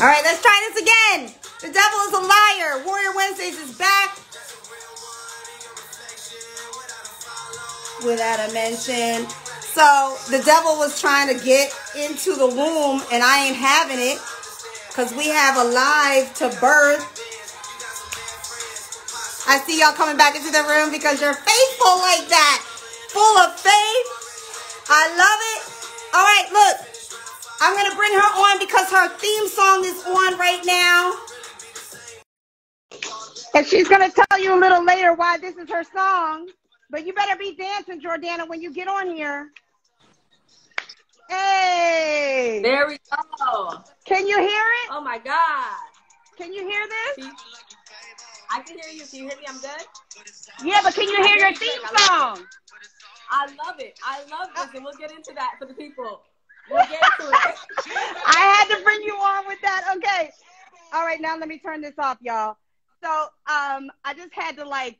All right, let's try this again. The devil is a liar. Warrior Wednesdays is back. Without a mention. So the devil was trying to get into the womb, and I ain't having it because we have a live to birth. I see y'all coming back into the room because you're faithful like that, full of faith. I love it. All right, look. I'm going to bring her on because her theme song is on right now. And she's going to tell you a little later why this is her song. But you better be dancing, Jordana, when you get on here. Hey! There we go. Can you hear it? Oh my God. Can you hear this? I can hear you. Can you hear me? I'm good? Yeah, but can you hear your theme song? I love it. I love this, and we'll get into that for the people. We'll get into it. I had to bring you on with that. Okay. All right, now let me turn this off, y'all. So um, I just had to like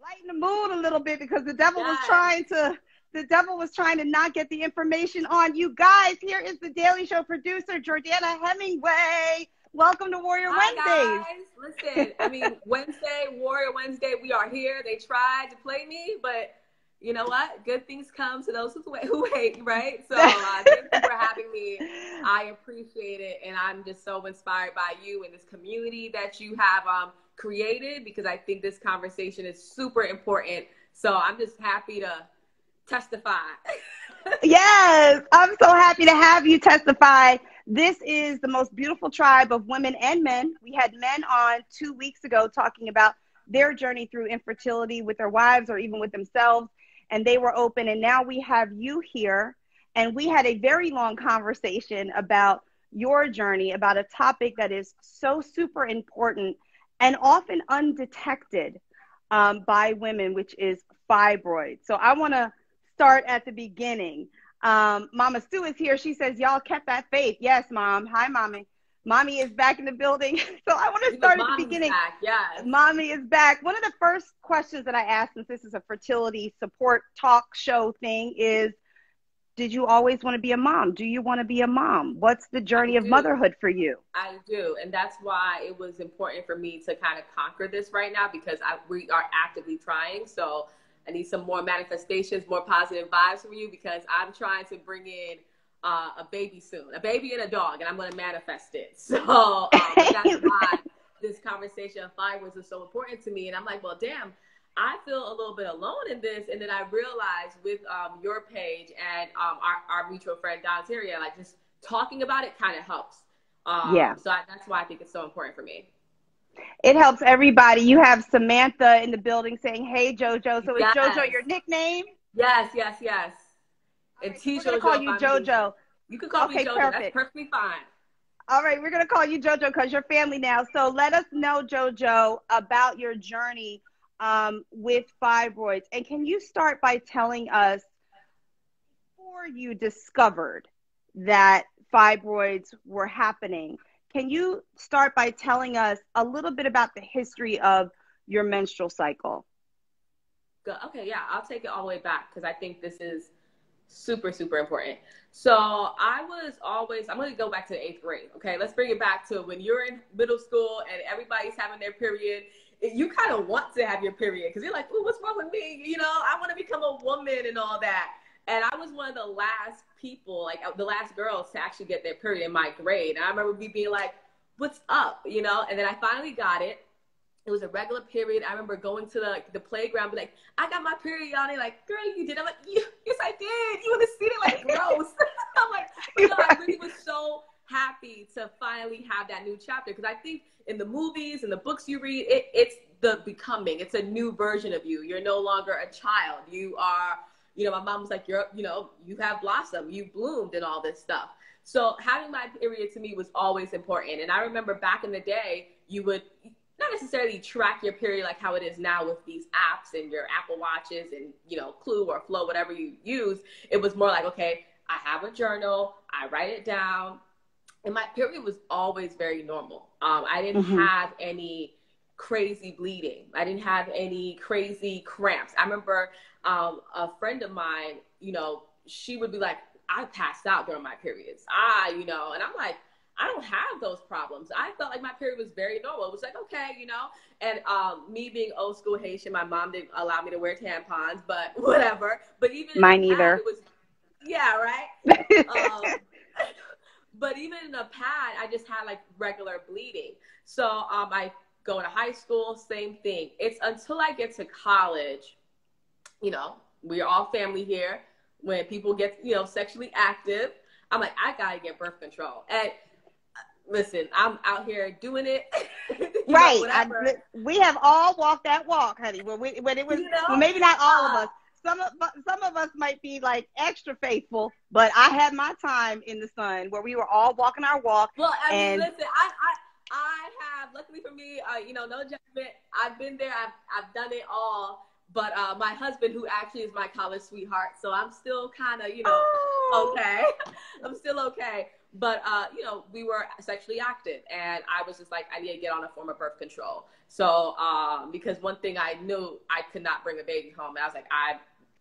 lighten the mood a little bit because the devil was trying to the devil was trying to not get the information on you guys. Here is the Daily Show producer, Jordana Hemingway. Welcome to Warrior Hi, Wednesdays. guys. Listen, I mean, Wednesday, Warrior Wednesday, we are here. They tried to play me, but you know what? Good things come to those who wait, who wait right? So uh, thank you for having me. I appreciate it, and I'm just so inspired by you and this community that you have um, created because I think this conversation is super important. So I'm just happy to testify. Yes, I'm so happy to have you testify. This is the most beautiful tribe of women and men. We had men on two weeks ago talking about their journey through infertility with their wives or even with themselves, and they were open. And now we have you here, and we had a very long conversation about your journey, about a topic that is so super important and often undetected um, by women, which is fibroids. So I want to start at the beginning. Um, Mama Sue is here. She says, Y'all kept that faith. Yes, Mom. Hi, Mommy. Mommy is back in the building. so I want to start at the beginning. back, Yes. Mommy is back. One of the first questions that I asked, since this is a fertility support talk show thing, is Did you always want to be a mom? Do you want to be a mom? What's the journey of motherhood for you? I do, and that's why it was important for me to kind of conquer this right now because I, we are actively trying. So I need some more manifestations, more positive vibes from you because I'm trying to bring in uh, a baby soon, a baby and a dog, and I'm going to manifest it. So um, that's why this conversation of fibroids is so important to me. And I'm like, well, damn. I feel a little bit alone in this, and then I realized with um, your page and um, our, our mutual friend Don Terry, like just talking about it kind of helps. Um, Yeah. So I, that's why I think it's so important for me. It helps everybody. You have Samantha in the building saying, Hey, JoJo. So is JoJo your nickname? Yes, yes, yes. And right, T we're to call you JoJo. You can call me Okay, JoJo. That's perfect. perfectly fine. All right, we're going to call you JoJo because you're family now. So let us know, JoJo, about your journey um, with fibroids. And can you start by telling us before you discovered that fibroids were happening? Can you start by telling us a little bit about the history of your menstrual cycle? Go- Okay, yeah, I'll take it all the way back because I think this is super, super important. So I was always, I'm going to go back to the eighth grade. Okay, let's bring it back to when you're in middle school and everybody's having their period. You kind of want to have your period because you're like, ooh, what's wrong with me? You know, I want to become a woman and all that. And I was one of the last people, like the last girls to actually get their period in my grade. And I remember me being like, what's up? You know, and then I finally got it. It was a regular period. I remember going to the, the playground, be like, I got my period, y'all. They're like, girl, you did. I'm like, "Yeah, yes, I did. You would have seen it like gross. I'm like, you know, I really was so happy to finally have that new chapter because I think in the movies and the books you read, it, it's the becoming. It's a new version of you. You're no longer a child. You are, you know, my mom was like, you're, you know, you have blossomed, you bloomed, and all this stuff. So having my period to me was always important. And I remember back in the day, you would necessarily track your period like how it is now with these apps and your Apple Watches and you know Clue or Flo, whatever you use. It was more like, okay, I have a journal, I write it down, and my period was always very normal. Um, I didn't Mhm. have any crazy bleeding. I didn't have any crazy cramps. I remember um, a friend of mine, you know, she would be like, I passed out during my periods. I, you know, and I'm like, I don't have those problems. I felt like my period was very normal. It was like, okay, you know, and um, me being old school Haitian, my mom didn't allow me to wear tampons, but whatever. But even mine either. Was, yeah, right. um, but even in a pad, I just had like regular bleeding. So um, I go to high school, same thing. It's until I get to college, you know, we're all family here. When people get, you know, sexually active, I'm like, I gotta get birth control. And listen, I'm out here doing it. right. Know, I, we have all walked that walk, honey. When we when it was you know? well, maybe not all of uh, us. Some of some of us might be like extra faithful, but I had my time in the sun where we were all walking our walk. Well, I and, listen, I, I I have luckily for me, uh, you know, no judgment. I've been there. I've I've done it all. But uh, my husband, who actually is my college sweetheart, so I'm still kind of, you know, oh. okay. I'm still okay. But uh, you know, we were sexually active, and I was just like, I need to get on a form of birth control. So um, because one thing I knew, I could not bring a baby home, and I was like, I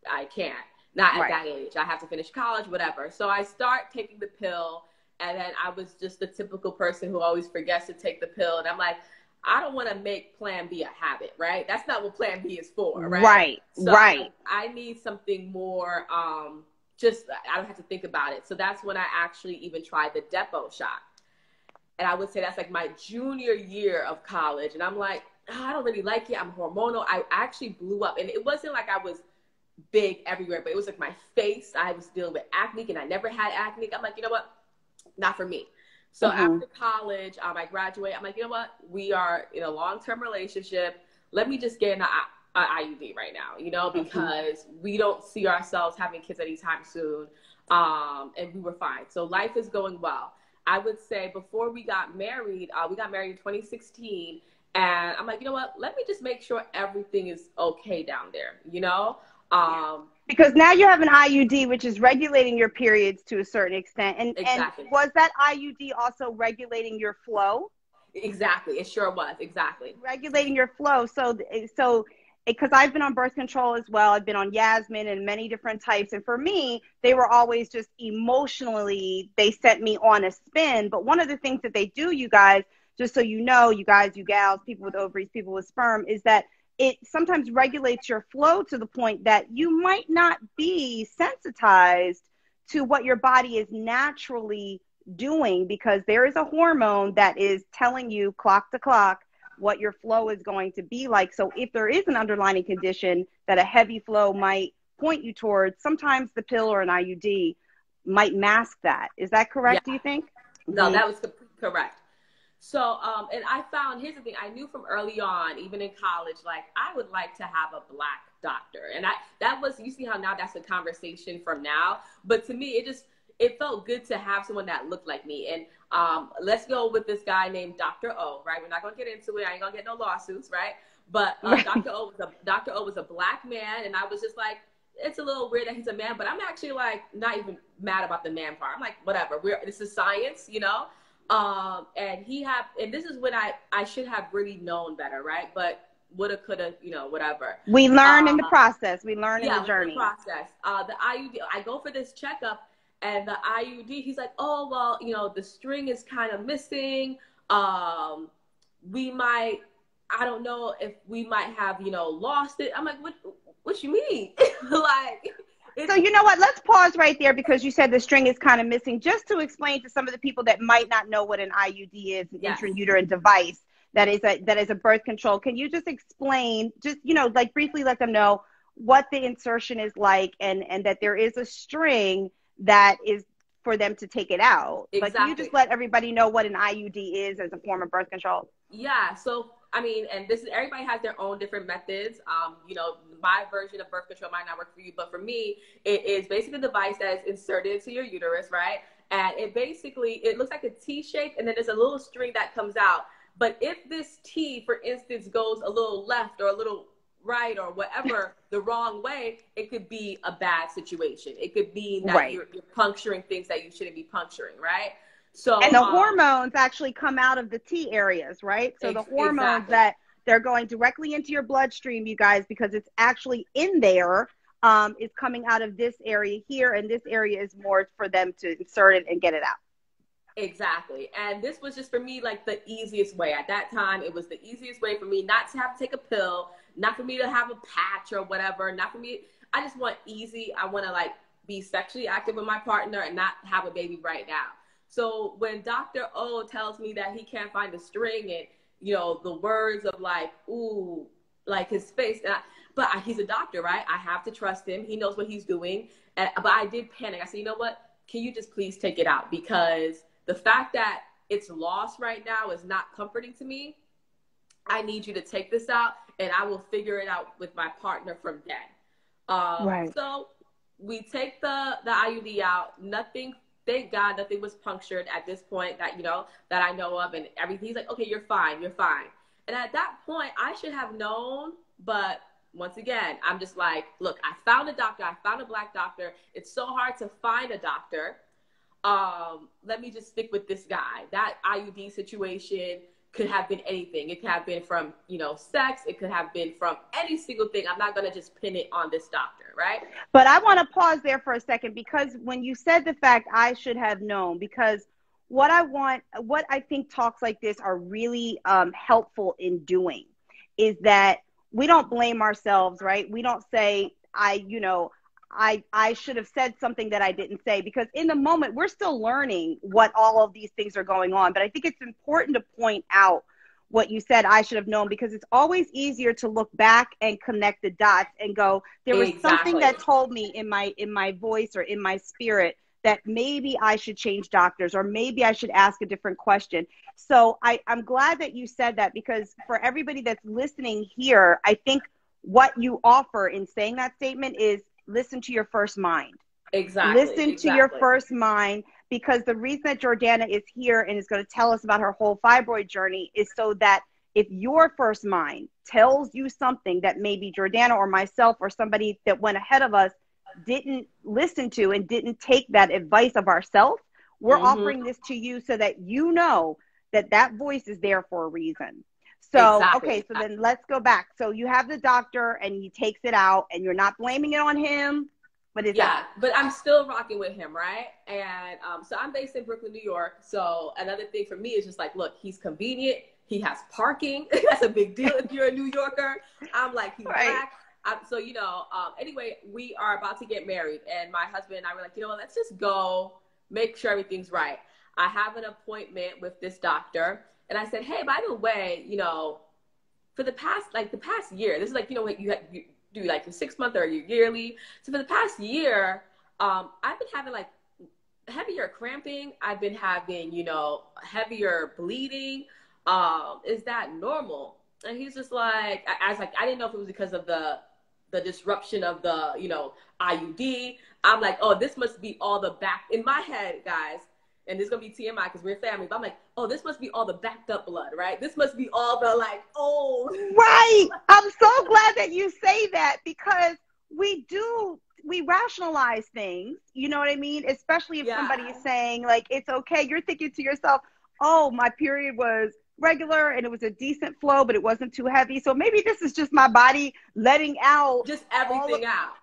I can't, not at right. that age. I have to finish college, whatever. So I start taking the pill, and then I was just the typical person who always forgets to take the pill, and I'm like. I don't want to make plan B a habit, right? That's not what plan B is for, right? Right, so right. I, I need something more um, just I don't have to think about it. So that's when I actually even tried the Depo shot. And I would say that's like my junior year of college. And I'm like, oh, I don't really like it. I'm hormonal. I actually blew up. And it wasn't like I was big everywhere, but it was like my face. I was dealing with acne and I never had acne. I'm like, you know what? Not for me. So mm-hmm. after college, um, I graduate. I'm like, you know what? We are in a long term relationship. Let me just get in a an IUD right now, you know, mm-hmm. because mm-hmm. we don't see ourselves having kids anytime soon. Um, and we were fine. So life is going well. I would say before we got married, uh, we got married in 2016. And I'm like, you know what? Let me just make sure everything is okay down there, you know? Um, because now you have an IUD, which is regulating your periods to a certain extent. And, exactly. and was that IUD also regulating your flow? Exactly. It sure was. Exactly. Regulating your flow. So, so because I've been on birth control as well. I've been on Yasmin and many different types. And for me, they were always just emotionally, they set me on a spin. But one of the things that they do, you guys, just so you know, you guys, you gals, people with ovaries, people with sperm, is that it sometimes regulates your flow to the point that you might not be sensitized to what your body is naturally doing because there is a hormone that is telling you clock to clock what your flow is going to be like. So if there is an underlying condition that a heavy flow might point you towards, sometimes the pill or an IUD might mask that. Is that correct, yeah. do you think? No, mm-hmm. that was correct. So, um, and I found, here's the thing, I knew from early on, even in college, like I would like to have a black doctor. And I, that was, you see how now that's a conversation from now. But to me, it just, it felt good to have someone that looked like me. And um, let's go with this guy named Dr. O, right? We're not gonna get into it. I ain't gonna get no lawsuits, right? But uh, Dr. O was a Dr. O was a black man, and I was just like, it's a little weird that he's a man, but I'm actually like not even mad about the man part. I'm like, whatever. We're this is science, you know. Um, and he had, and this is when I I should have really known better, right? But woulda, coulda, you know, whatever. We learn in the uh, process. We learn yeah, in the journey. The process. Uh, the IUD. I go for this checkup, and the IUD, he's like, oh well, you know, the string is kind of missing. Um, we might, I don't know if we might have, you know, lost it. I'm like, what? What you mean? like. So you know what? Let's pause right there because you said the string is kind of missing. Just to explain to some of the people that might not know what an IUD is, an yes. intrauterine device that is a that is a birth control. Can you just explain, just you know, like briefly let them know what the insertion is like, and and that there is a string that is for them to take it out. Exactly. Like, can you just let everybody know what an IUD is as a form of birth control? Yeah. So, I mean, and this is everybody has their own different methods. Um, you know, my version of birth control might not work for you, but for me, it is basically a device that is inserted into your uterus, right? And it basically it looks like a T shape, and then there's a little string that comes out. But if this T, for instance, goes a little left or a little right or whatever the wrong way, it could be a bad situation. It could be that right. you're, you're, puncturing things that you shouldn't be puncturing, right? So and the um, hormones actually come out of the T areas, right? So ex- the hormones exactly. that they're going directly into your bloodstream, you guys, because it's actually in there. um, is coming out of this area here, and this area is more for them to insert it and get it out. Exactly. And this was just for me like the easiest way. At that time, it was the easiest way for me not to have to take a pill, not for me to have a patch or whatever, not for me. I just want easy. I want to like be sexually active with my partner and not have a baby right now. So when Dr. O tells me that he can't find the string and, you know, the words of like, ooh, like his face, I, but I, he's a doctor, right? I have to trust him. He knows what he's doing. And, but I did panic. I said, you know what? Can you just please take it out? Because the fact that it's lost right now is not comforting to me. I need you to take this out and I will figure it out with my partner from then. Um, right. So we take the, the IUD out. Nothing, thank God, nothing was punctured at this point that, you know, that I know of and everything. He's like, okay, you're fine. You're fine. And at that point, I should have known, but once again, I'm just like, look, I found a doctor. I found a black doctor. It's so hard to find a doctor um, let me just stick with this guy. That IUD situation could have been anything. It could have been from, you know, sex. It could have been from any single thing. I'm not going to just pin it on this doctor, right? But I want to pause there for a second because when you said the fact I should have known, because what I want, what I think talks like this are really um, helpful in doing is that we don't blame ourselves, right? We don't say, I, you know, I I should have said something that I didn't say because in the moment we're still learning what all of these things are going on. But I think it's important to point out what you said I should have known because it's always easier to look back and connect the dots and go there was exactly. something that told me in my in my voice or in my spirit that maybe I should change doctors or maybe I should ask a different question. So I, I'm glad that you said that because for everybody that's listening here, I think what you offer in saying that statement is listen to your first mind. Exactly. Listen exactly. to your first mind because the reason that Jordana is here and is going to tell us about her whole fibroid journey is so that if your first mind tells you something that maybe Jordana or myself or somebody that went ahead of us didn't listen to and didn't take that advice of ourselves, we're mm-hmm. offering this to you so that you know that that voice is there for a reason. So, exactly. okay, so then let's go back. So you have the doctor and he takes it out and you're not blaming it on him. But it's yeah, but I'm still rocking with him, right? And um, so I'm based in Brooklyn, New York. So another thing for me is just like, look, he's convenient. He has parking. That's a big deal if you're a New Yorker. I'm like, he's right. black. So you know, um, anyway, we are about to get married, and my husband and I were like, you know what? Let's just go, make sure everything's right. I have an appointment with this doctor and I said, hey, by the way, you know, for the past like the past year, this is like you know you, you do like your six month or your yearly. So for the past year, um, I've been having like heavier cramping. I've been having you know heavier bleeding. Um, is that normal? And he's just like, I, I was like, I didn't know if it was because of the the disruption of the you know IUD. I'm like, oh, this must be all the back in my head, guys and this is gonna be TMI because we're family. But I'm like, oh, this must be all the backed up blood, right? This must be all the like, oh, right. I'm so glad that you say that because we do we rationalize things. You know what I mean? Especially if yeah. somebody is saying like it's okay. You're thinking to yourself, oh, my period was regular and it was a decent flow, but it wasn't too heavy. So maybe this is just my body letting out just everything all of, out.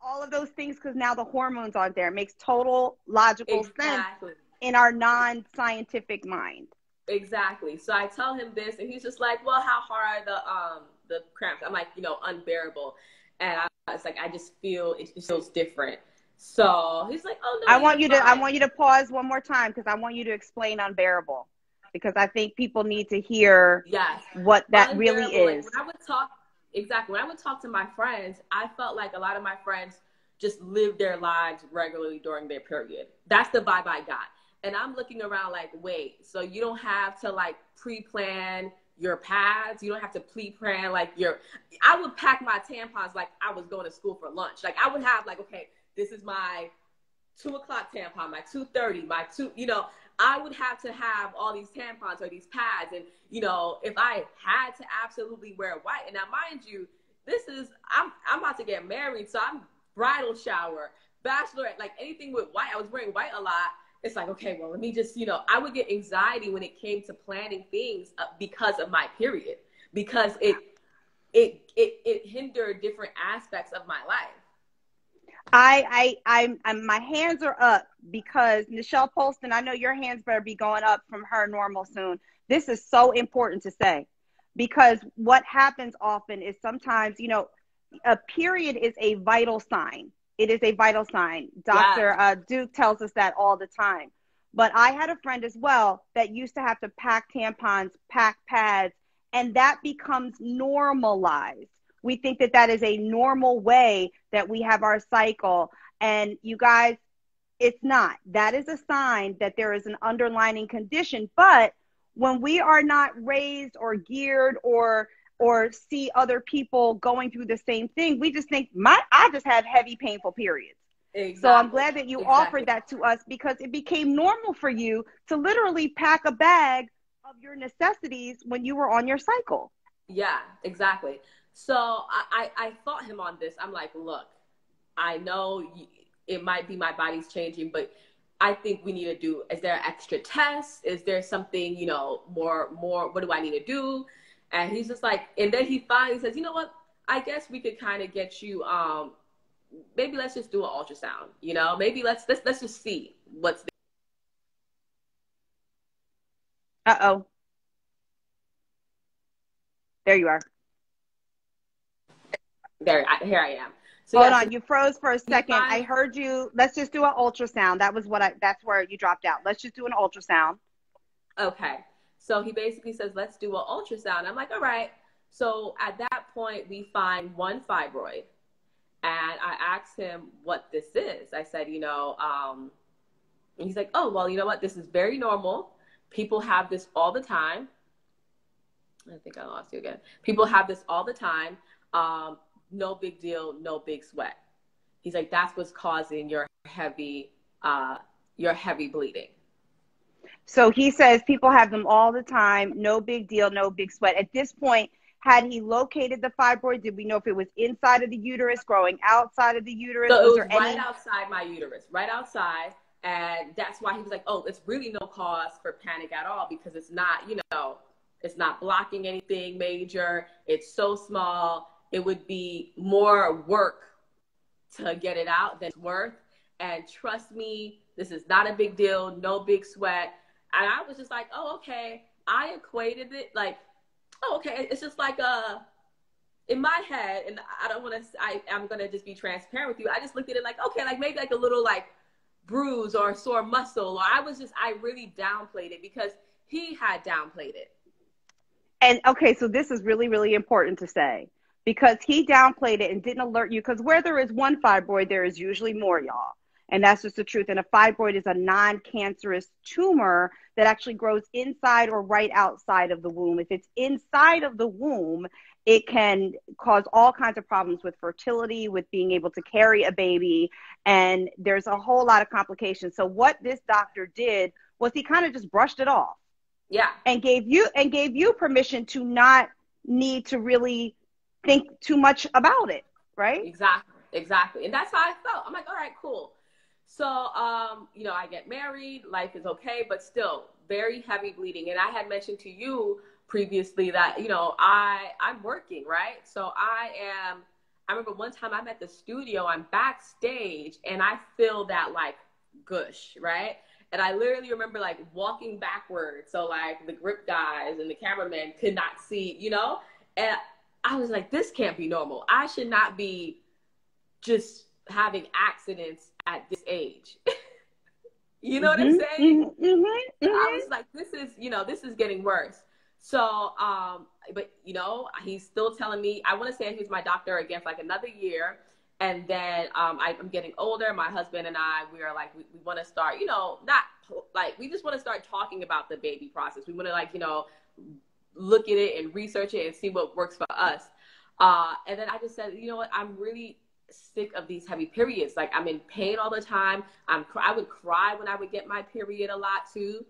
All of those things because now the hormones aren't there. It makes total logical exactly. sense in our non-scientific mind. Exactly. So I tell him this, and he's just like, "Well, how hard are the um the cramps?" I'm like, you know, unbearable, and I, it's like I just feel it, it feels different. So he's like, "Oh no." I want you fine. to I want you to pause one more time because I want you to explain unbearable because I think people need to hear yes what that really is. Like when I would talk exactly when I would talk to my friends, I felt like a lot of my friends just live their lives regularly during their period. That's the vibe I got. And I'm looking around like, wait, so you don't have to like pre plan your pads. You don't have to pre plan like your. I would pack my tampons like I was going to school for lunch. Like I would have like, okay, this is my two o'clock tampon, my two thirty, my two. You know, I would have to have all these tampons or these pads, and you know, if I had to absolutely wear white, and now mind you, this is I'm I'm about to get married, so I'm bridal shower, bachelorette, like anything with white. I was wearing white a lot it's like okay well let me just you know i would get anxiety when it came to planning things uh, because of my period because it it it it hindered different aspects of my life I, I, I'm, I'm, my hands are up because Michelle Polston, I know your hands better be going up from her normal soon. This is so important to say because what happens often is sometimes, you know, a period is a vital sign. It is a vital sign. Dr. Yes. Uh, Duke tells us that all the time. But I had a friend as well that used to have to pack tampons, pack pads, and that becomes normalized. We think that that is a normal way that we have our cycle. And you guys, it's not. That is a sign that there is an underlying condition. But when we are not raised or geared or or see other people going through the same thing, we just think my I just have heavy, painful periods. Exactly. So I'm glad that you exactly. offered that to us because it became normal for you to literally pack a bag of your necessities when you were on your cycle. Yeah, exactly. So I, I, I fought him on this. I'm like, look, I know it might be my body's changing, but I think we need to do. Is there extra tests? Is there something you know more more? What do I need to do? And he's just like, and then he finally says, you know what? I guess we could kind of get you. Um, maybe let's just do an ultrasound. You know, maybe let's let's let's just see what's. There. Uh oh. There you are. There, I, here I am. So Hold yeah, on, you froze for a second. I heard you. Let's just do an ultrasound. That was what I. That's where you dropped out. Let's just do an ultrasound. Okay. So he basically says, "Let's do an ultrasound." I'm like, "All right." So at that point, we find one fibroid, and I asked him what this is. I said, "You know," um, he's like, "Oh, well, you know what? This is very normal. People have this all the time." I think I lost you again. People have this all the time. Um, no big deal, no big sweat. He's like, that's what's causing your heavy, uh, your heavy bleeding. So he says people have them all the time, no big deal, no big sweat. At this point, had he located the fibroid? Did we know if it was inside of the uterus, growing outside of the uterus? So was it was right any... outside my uterus, right outside. And that's why he was like, oh, it's really no cause for panic at all because it's not, you know, it's not blocking anything major. It's so small it would be more work to get it out than it's worth. And trust me, this is not a big deal, no big sweat. And I was just like, oh, okay. I equated it like, oh, okay. It's just like a, uh, in my head, and I don't want to, I, I'm going to just be transparent with you. I just looked at it like, okay, like maybe like a little like bruise or sore muscle. Or I was just, I really downplayed it because he had downplayed it. And okay, so this is really, really important to say because he downplayed it and didn't alert you. Because where there is one fibroid, there is usually more, y'all. And that's just the truth. And a fibroid is a non cancerous tumor that actually grows inside or right outside of the womb. If it's inside of the womb, it can cause all kinds of problems with fertility, with being able to carry a baby. And there's a whole lot of complications. So, what this doctor did was he kind of just brushed it off. Yeah. And gave you and gave you permission to not need to really think too much about it, right? Exactly, exactly. And that's how I felt. I'm like, all right, cool. So, um, you know, I get married, life is okay, but still very heavy bleeding. And I had mentioned to you previously that, you know, I I'm working, right? So I am I remember one time I'm at the studio, I'm backstage and I feel that like gush, right? And I literally remember like walking backwards. So like the grip guys and the cameramen could not see, you know? And I was like, this can't be normal. I should not be just having accidents at this age. you know mm-hmm, what I'm mm-hmm, saying? Mm-hmm, mm-hmm, I was like, this is, you know, this is getting worse. So, um, but you know, he's still telling me, I want to say he's my doctor again for like another year. And then um, I, am getting older. My husband and I, we are like, we, we want to start, you know, not like, we just want to start talking about the baby process. We want to like, you know, look at it and research it and see what works for us. Uh, and then I just said, you know what, I'm really sick of these heavy periods. Like I'm in pain all the time. I'm I would cry when I would get my period a lot too.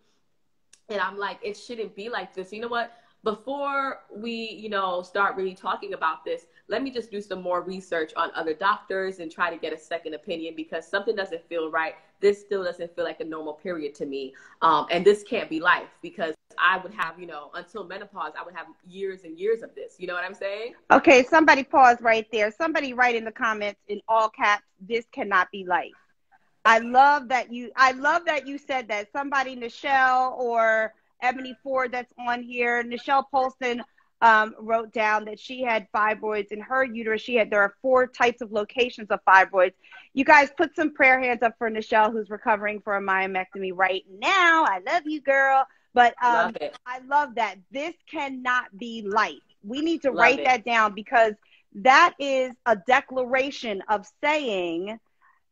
And I'm like, it shouldn't be like this. You know what? Before we, you know, start really talking about this, let me just do some more research on other doctors and try to get a second opinion because something doesn't feel right. this still doesn't feel like a normal period to me. Um, and this can't be life because I would have, you know, until menopause, I would have years and years of this. You know what I'm saying? Okay, somebody pause right there. Somebody write in the comments in all caps, this cannot be life. I love that you I love that you said that. Somebody, Nichelle or Ebony Ford that's on here. Nichelle Polston um, wrote down that she had fibroids in her uterus. She had there are four types of locations of fibroids. You guys put some prayer hands up for Nichelle, who's recovering for a myomectomy right now. I love you, girl. But um, love I love that. This cannot be light. We need to love write it. that down because that is a declaration of saying,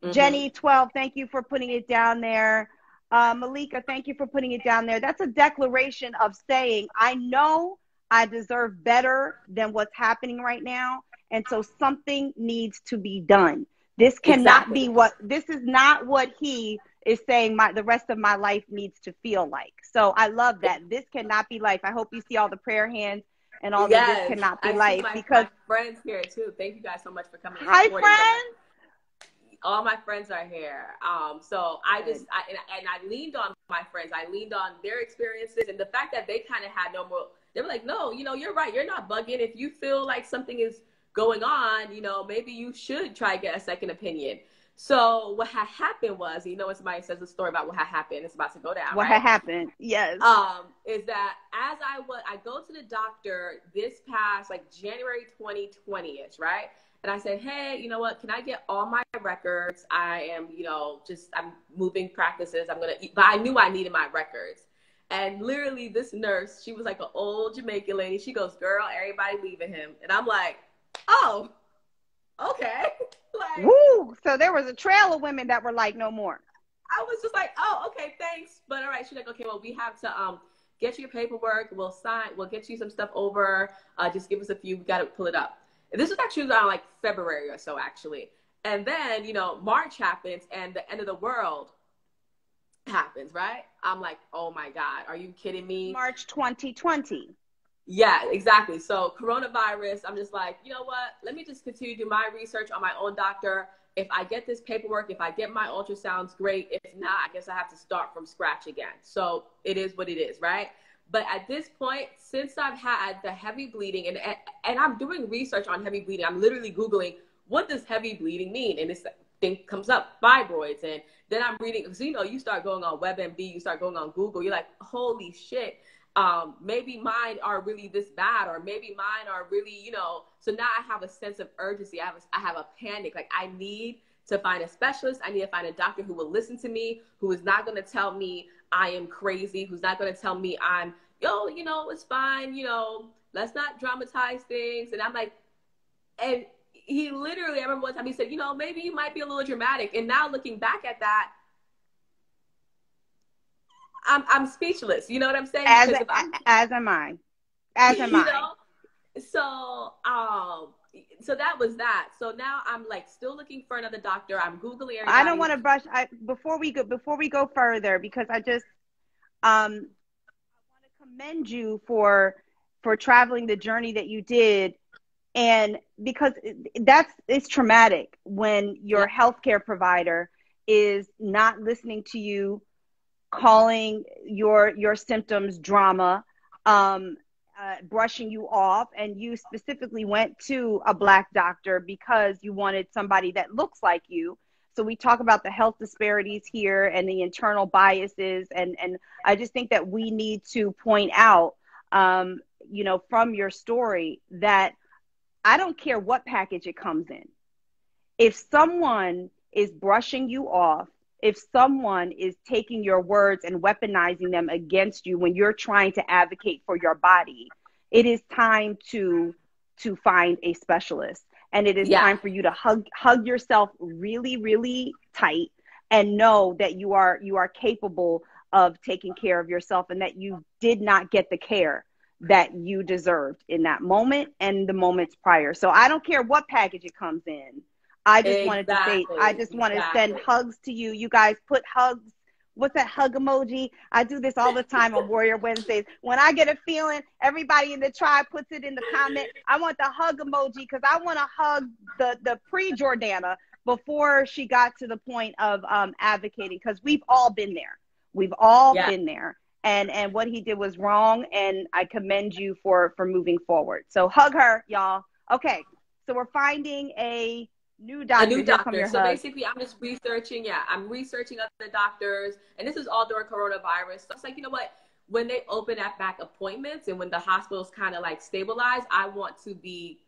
mm-hmm. Jenny 12, thank you for putting it down there. Uh, Malika, thank you for putting it down there. That's a declaration of saying, I know I deserve better than what's happening right now. And so something needs to be done. This cannot exactly. be what, this is not what he is saying my, the rest of my life needs to feel like. So I love that. This cannot be life. I hope you see all the prayer hands and all yes, this cannot be I life my, because my friends here too. Thank you guys so much for coming. Hi friends. All my friends are here. Um, so I just I, and, and I leaned on my friends. I leaned on their experiences and the fact that they kind of had no more they were like, no, you know, you're right. You're not bugging. If you feel like something is going on, you know, maybe you should try get a second opinion. So what had happened was, you know, when somebody says a story about what had happened, it's about to go down. What right? had happened? Yes. Um, is that as I was, I go to the doctor this past like January 2020 ish, right? And I said, hey, you know what? Can I get all my records? I am, you know, just I'm moving practices. I'm gonna, but I knew I needed my records. And literally, this nurse, she was like an old Jamaican lady. She goes, "Girl, everybody leaving him," and I'm like, "Oh, okay." like, Woo! So there was a trail of women that were like, "No more." I was just like, "Oh, okay, thanks," but all right. She's like, "Okay, well, we have to um get you your paperwork. We'll sign. We'll get you some stuff over. Uh, just give us a few. We got to pull it up." And this was actually around like February or so, actually. And then you know March happens, and the end of the world happens, right? I'm like, oh my God, are you kidding me? March 2020. Yeah, exactly. So coronavirus, I'm just like, you know what? Let me just continue to do my research on my own doctor. If I get this paperwork, if I get my ultrasounds, great. If not, I guess I have to start from scratch again. So it is what it is, right? But at this point, since I've had the heavy bleeding and and I'm doing research on heavy bleeding, I'm literally googling what does heavy bleeding mean, and this thing comes up fibroids and then I'm reading because you know you start going on WebMD, you start going on Google, you're like, holy shit. Um, maybe mine are really this bad, or maybe mine are really, you know. So now I have a sense of urgency. I have a, I have a panic. Like I need to find a specialist. I need to find a doctor who will listen to me, who is not going to tell me I am crazy, who's not going to tell me I'm, yo, you know, it's fine, you know, let's not dramatize things. And I'm like, and he literally, I remember one time he said, you know, maybe you might be a little dramatic. And now looking back at that, I'm I'm speechless. You know what I'm saying? As, a, as am I. As am I. Know? So um so that was that. So now I'm like still looking for another doctor. I'm googling. Everybody. I don't want to brush. I before we go before we go further because I just um I want to commend you for for traveling the journey that you did and because that's it's traumatic when your yeah. healthcare provider is not listening to you calling your your symptoms drama um, uh, brushing you off. And you specifically went to a black doctor because you wanted somebody that looks like you. So we talk about the health disparities here and the internal biases. And and i just think that we need to point out um, you know from your story that I don't care what package it comes in. If someone is brushing you off, if someone is taking your words and weaponizing them against you when you're trying to advocate for your body, it is time to to find a specialist. And it is yeah. time for you to hug hug yourself really, really tight and know that you are you are capable of taking care of yourself and that you did not get the care that you deserved in that moment and the moments prior. So I don't care what package it comes in. I just exactly. wanted to say, I just want to send hugs to you. You guys put hugs. What's that hug emoji? I do this all the time on Warrior Wednesdays. When I get a feeling, everybody in the tribe puts it in the comment. I want the hug emoji because I want to hug the the pre Jordana before she got to the point of um, advocating because we've all been there. We've all yeah. been there. And and what he did was wrong and I commend you for for moving forward. So hug her, y'all. Okay. So we're finding a new doctor. A new doctor. So hug. basically I'm just researching, yeah, I'm researching other doctors and this is all during coronavirus. So it's like, you know what? When they open up back appointments and when the hospitals kind of like stabilize, I want to be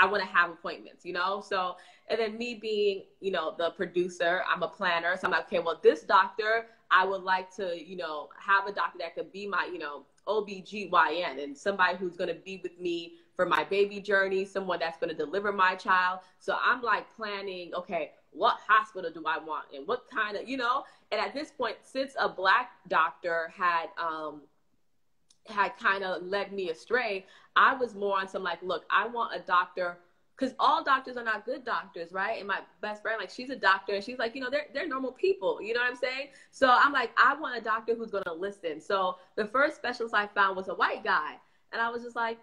I want to have appointments, you know? So, and then me being, you know, the producer, I'm a planner. So I'm like, okay, well, this doctor, I would like to, you know, have a doctor that could be my, you know, OBGYN and somebody who's going to be with me for my baby journey, someone that's going to deliver my child. So I'm like planning, okay, what hospital do I want and what kind of, you know? And at this point, since a black doctor had, um, had kind of led me astray, I was more on some like, look, I want a doctor because all doctors are not good doctors, right? And my best friend, like, she's a doctor, and she's like, you know, they're they're normal people. You know what I'm saying? So I'm like, I want a doctor who's gonna listen. So the first specialist I found was a white guy, and I was just like,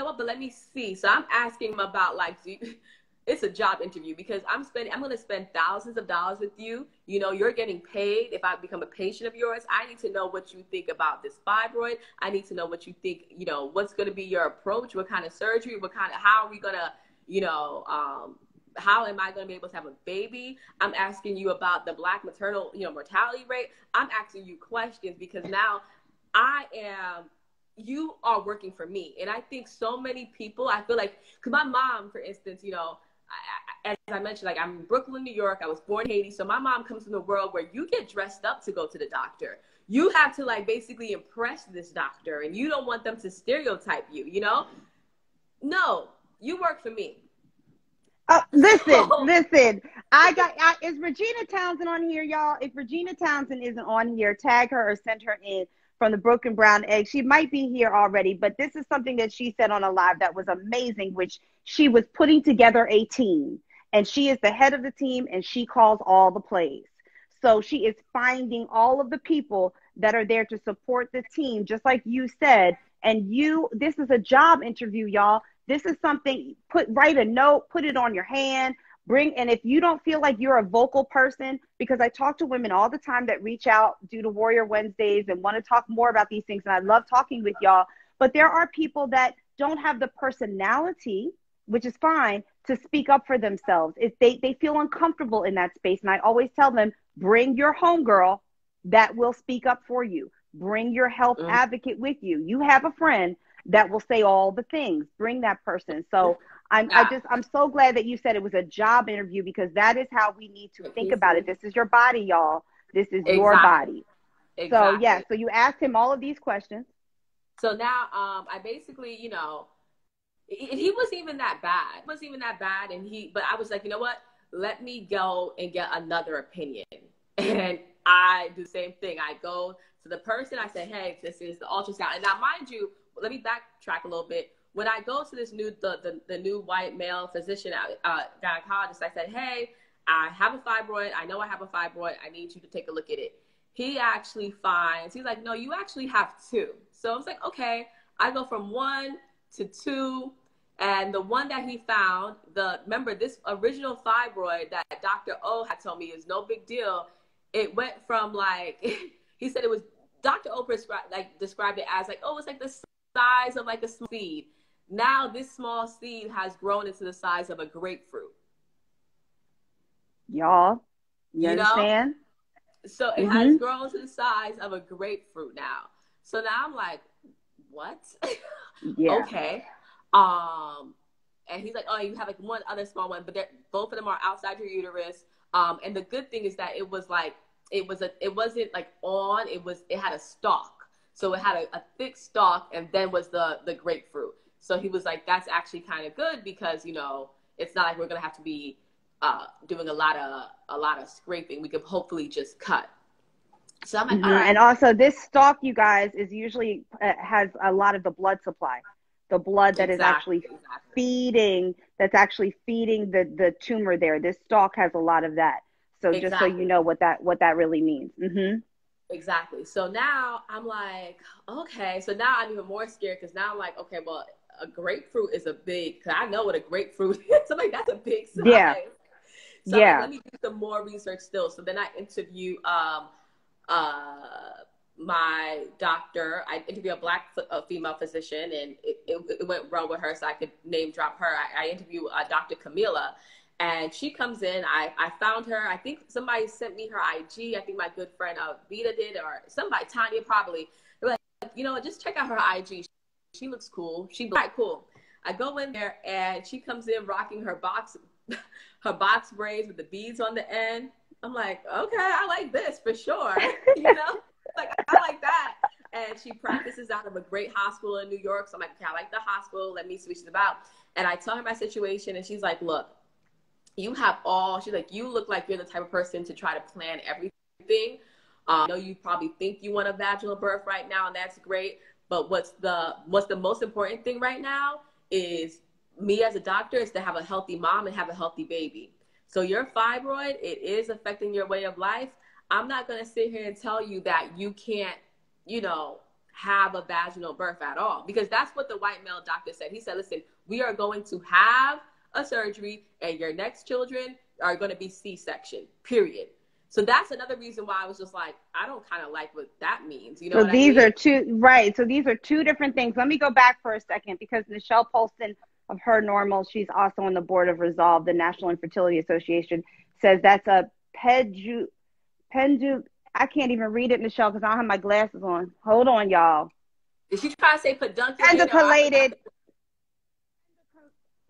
know what? But let me see. So I'm asking him about like, it's a job interview because I'm spending, I'm going to spend thousands of dollars with you. You know, you're getting paid. If I become a patient of yours, I need to know what you think about this fibroid. I need to know what you think, you know, what's going to be your approach, what kind of surgery, what kind of, how are we going to, you know, um, how am I going to be able to have a baby? I'm asking you about the black maternal, you know, mortality rate. I'm asking you questions because now I am you are working for me. And I think so many people, I feel like, because my mom, for instance, you know, as I mentioned, like I'm in Brooklyn, New York. I was born in Haiti. So my mom comes from the world where you get dressed up to go to the doctor. You have to like basically impress this doctor and you don't want them to stereotype you, you know? No, you work for me. Uh, listen, listen. I got. I, is Regina Townsend on here, y'all? If Regina Townsend isn't on here, tag her or send her in from the Broken Brown Egg. She might be here already, but this is something that she said on a live that was amazing, which she was putting together a team. And she is the head of the team and she calls all the plays. So she is finding all of the people that are there to support the team, just like you said. And you, this is a job interview, y'all. This is something, put, write a note, put it on your hand, bring and if you don't feel like you're a vocal person because i talk to women all the time that reach out due to warrior wednesdays and want to talk more about these things and i love talking with y'all but there are people that don't have the personality which is fine to speak up for themselves. If they, they feel uncomfortable in that space and i always tell them bring your homegirl that will speak up for you. Bring your health mm-hmm. advocate with you. You have a friend that will say all the things. Bring that person. So I'm yeah. I just I'm so glad that you said it was a job interview because that is how we need to think about it. This is your body, y'all. This is exactly. your body. Exactly. So yeah, so you asked him all of these questions. So now um I basically, you know, he wasn't even that bad. It wasn't even that bad and he but I was like, you know what? Let me go and get another opinion. And I do the same thing. I go to the person, I say, Hey, this is the ultrasound. And now mind you, let me backtrack a little bit when I go to this new the the, the new white male physician uh, gynecologist, I said, "Hey, I have a fibroid. I know I have a fibroid. I need you to take a look at it." He actually finds he's like, "No, you actually have two. So I was like, "Okay." I go from one to two, and the one that he found, the remember this original fibroid that Dr. O had told me is no big deal. It went from like he said it was Dr. O prescribed like described it as like, oh, it's like the size of like a seed. Now this small seed has grown into the size of a grapefruit. Y'all, you, you understand? Know? So it mm-hmm. has grown to the size of a grapefruit now. So now I'm like, what? yeah. okay. Um, and he's like, oh, you have like one other small one, but both of them are outside your uterus. Um, and the good thing is that it was like it was a it wasn't like on. It was it had a stalk, so it had a, a thick stalk, and then was the the grapefruit. So he was like, that's actually kind of good because, you know, it's not like we're going to have to be uh, doing a lot of, a lot of scraping. We could hopefully just cut. So I'm like, mm-hmm. right. And also this stalk, you guys, is usually uh, has a lot of the blood supply. The blood that exactly, is actually exactly. feeding, that's actually feeding the, the tumor there. This stalk has a lot of that. So exactly. just so you know what that, what that really means. Mm-hmm. Exactly. So now I'm like, okay. So now I'm even more scared because now I'm like, okay, well, a grapefruit is a big. Cause I know what a grapefruit is. I'm like, that's a big size. Yeah. So yeah. Like, let me do some more research still. So then I interview um, uh, my doctor. I interviewed a black a female physician, and it, it, it, went wrong with her, so I could name drop her. I, I interviewed uh, Dr. Camila, and she comes in. I, I found her. I think somebody sent me her IG. I think my good friend uh, Vita did, or somebody, Tanya probably. They're like, you know, just check out her IG. She looks cool. She black cool. I go in there and she comes in rocking her box, her box braids with the beads on the end. I'm like, okay, I like this for sure. you know, like I like that. And she practices out of a great hospital in New York. So I'm like, okay, I like the hospital. Let me see what she's about. And I tell her my situation, and she's like, look, you have all. She's like, you look like you're the type of person to try to plan everything. Um, I know you probably think you want a vaginal birth right now, and that's great. But what's the what's the most important thing right now is me as a doctor is to have a healthy mom and have a healthy baby. So your fibroid, it is affecting your way of life. I'm not going to sit here and tell you that you can't, you know, have a vaginal birth at all because that's what the white male doctor said. He said, "Listen, we are going to have a surgery and your next children are going to be C-section." Period. So that's another reason why I was just like, I don't kind of like what that means. You know. So these I mean? are two right. So these are two different things. Let me go back for a second because Nichelle Polston of Her Normal, she's also on the board of Resolve, the National Infertility Association, says that's a pedu, pendu. I can't even read it, Nichelle, because I don't have my glasses on. Hold on, y'all. Is she trying to say pedunculated? Pedunculated.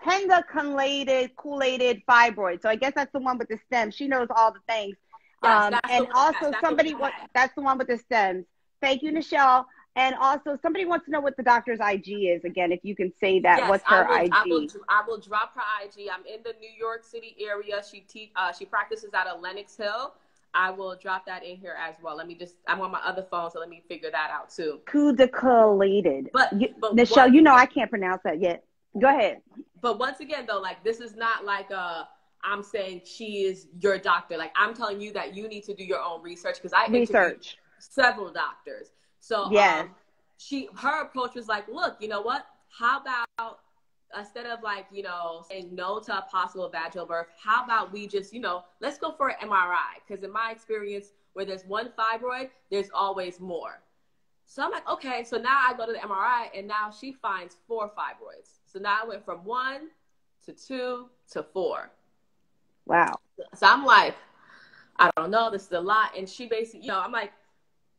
Pedunculated, coolated fibroid. So I guess that's the one with the stem. She knows all the things. Yes, um, and also somebody what that's the one with the stems. Thank you, Nichelle. And also somebody wants to know what the doctor's IG is again. If you can say that, yes, what's her I will, IG? I will, I will drop her IG. I'm in the New York City area. She te- uh, she practices out of Lenox Hill. I will drop that in here as well. Let me just, I'm on my other phone, so let me figure that out too. Cudicated. But, you, but Nichelle, you know I can't pronounce that yet. Go ahead. But once again, though, like this is not like a, I'm saying she is your doctor. Like I'm telling you that you need to do your own research because I research several doctors. So yeah, um, she her approach was like, look, you know what? How about instead of like you know saying no to a possible vaginal birth, how about we just you know let's go for an MRI? Because in my experience, where there's one fibroid, there's always more. So I'm like, okay. So now I go to the MRI, and now she finds four fibroids. So now I went from one to two to four. Wow. So I'm like, I don't know, this is a lot. And she basically, you know, I'm like,